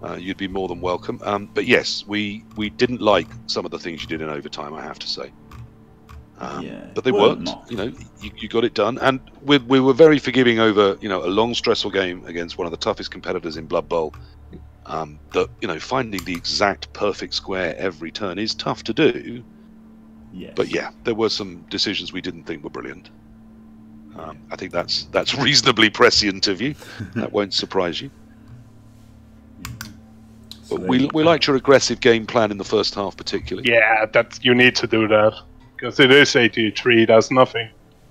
Uh, you'd be more than welcome. Um, but yes, we we didn't like some of the things you did in overtime. I have to say. Um, Yeah, but they well, worked. not. You know, you, you got it done, and we, we were very forgiving over you know a long, stressful game against one of the toughest competitors in Blood Bowl. Um, that you know, finding the exact perfect square every turn is tough to do. Yes. But yeah, there were some decisions we didn't think were brilliant. Um, I think that's that's reasonably prescient of you. that won't surprise you. So But we we liked your aggressive game plan in the first half, particularly. Yeah, that you need to do that because it is 83. There's nothing.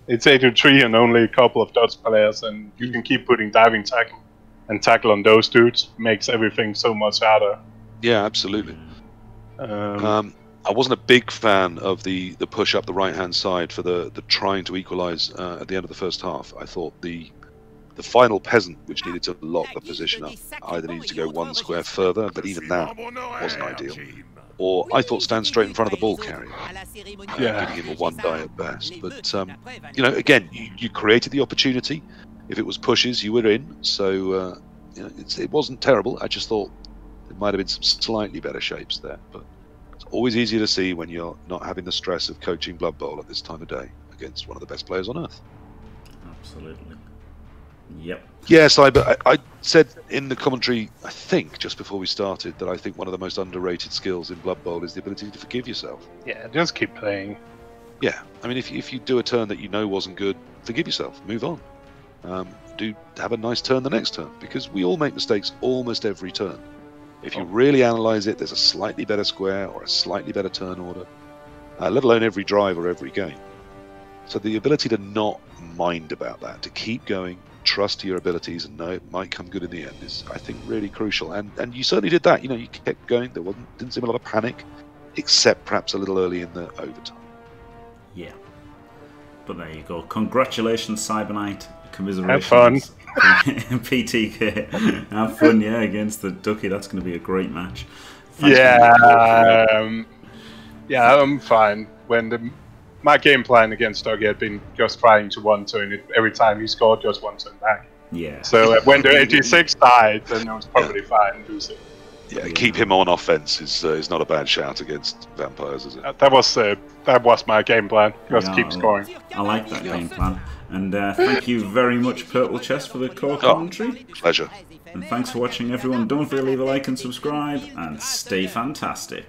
It's 83 and only a couple of Dutch players, and you can keep putting diving tackle and tackle on those dudes. Makes everything so much harder. Yeah, absolutely. Um, Um, I wasn't a big fan of the, the push up the right hand side for the, the trying to equalise uh, at the end of the first half. I thought the the final peasant, which needed to lock the position up, either needed to go one square further, but even that, wasn't ideal. or I thought stand straight in front of the ball carrier, Yeah. giving him a one die at best. But um, you know, again, you, you created the opportunity. If it was pushes, you were in. So uh, you know, it's, it wasn't terrible. I just thought there might have been some slightly better shapes there. But always easier to see when you're not having the stress of coaching Blood Bowl at this time of day against one of the best players on earth. Absolutely. Yep. Yes, I, but I, I said in the commentary, I think just before we started, that I think one of the most underrated skills in Blood Bowl is the ability to forgive yourself. yeah, just keep playing. Yeah, I mean, if, if you do a turn that you know wasn't good, forgive yourself, move on. Um, do have a nice turn the next turn because we all make mistakes almost every turn. If you really analyze it, there's a slightly better square or a slightly better turn order, uh, let alone every drive or every game. So the ability to not mind about that, to keep going, trust your abilities, and know it might come good in the end is, I think, really crucial. And and you certainly did that. You know, you kept going. There wasn't didn't seem a lot of panic, except perhaps a little early in the overtime. Yeah. But there you go. Congratulations, Cyberknight. Commiserations. fun. PTK. Have fun, yeah, against the Ducky. That's going to be a great match. Thanks Yeah, um, yeah, I'm fine. When the my game plan against Dougie had been just trying to one turn it every time he scored, just one turn back. Yeah. So uh, when the 86 died, then it was probably fine losing. Yeah, keep him on offense is uh, is not a bad shout against vampires, is it? Uh, That was uh, that was my game plan. Just Yeah, keep scoring. I like that game plan. And uh, thank you very much, Purple Chest, for the core commentary. Pleasure. And thanks for watching, everyone. Don't forget to leave a like and subscribe, and stay fantastic.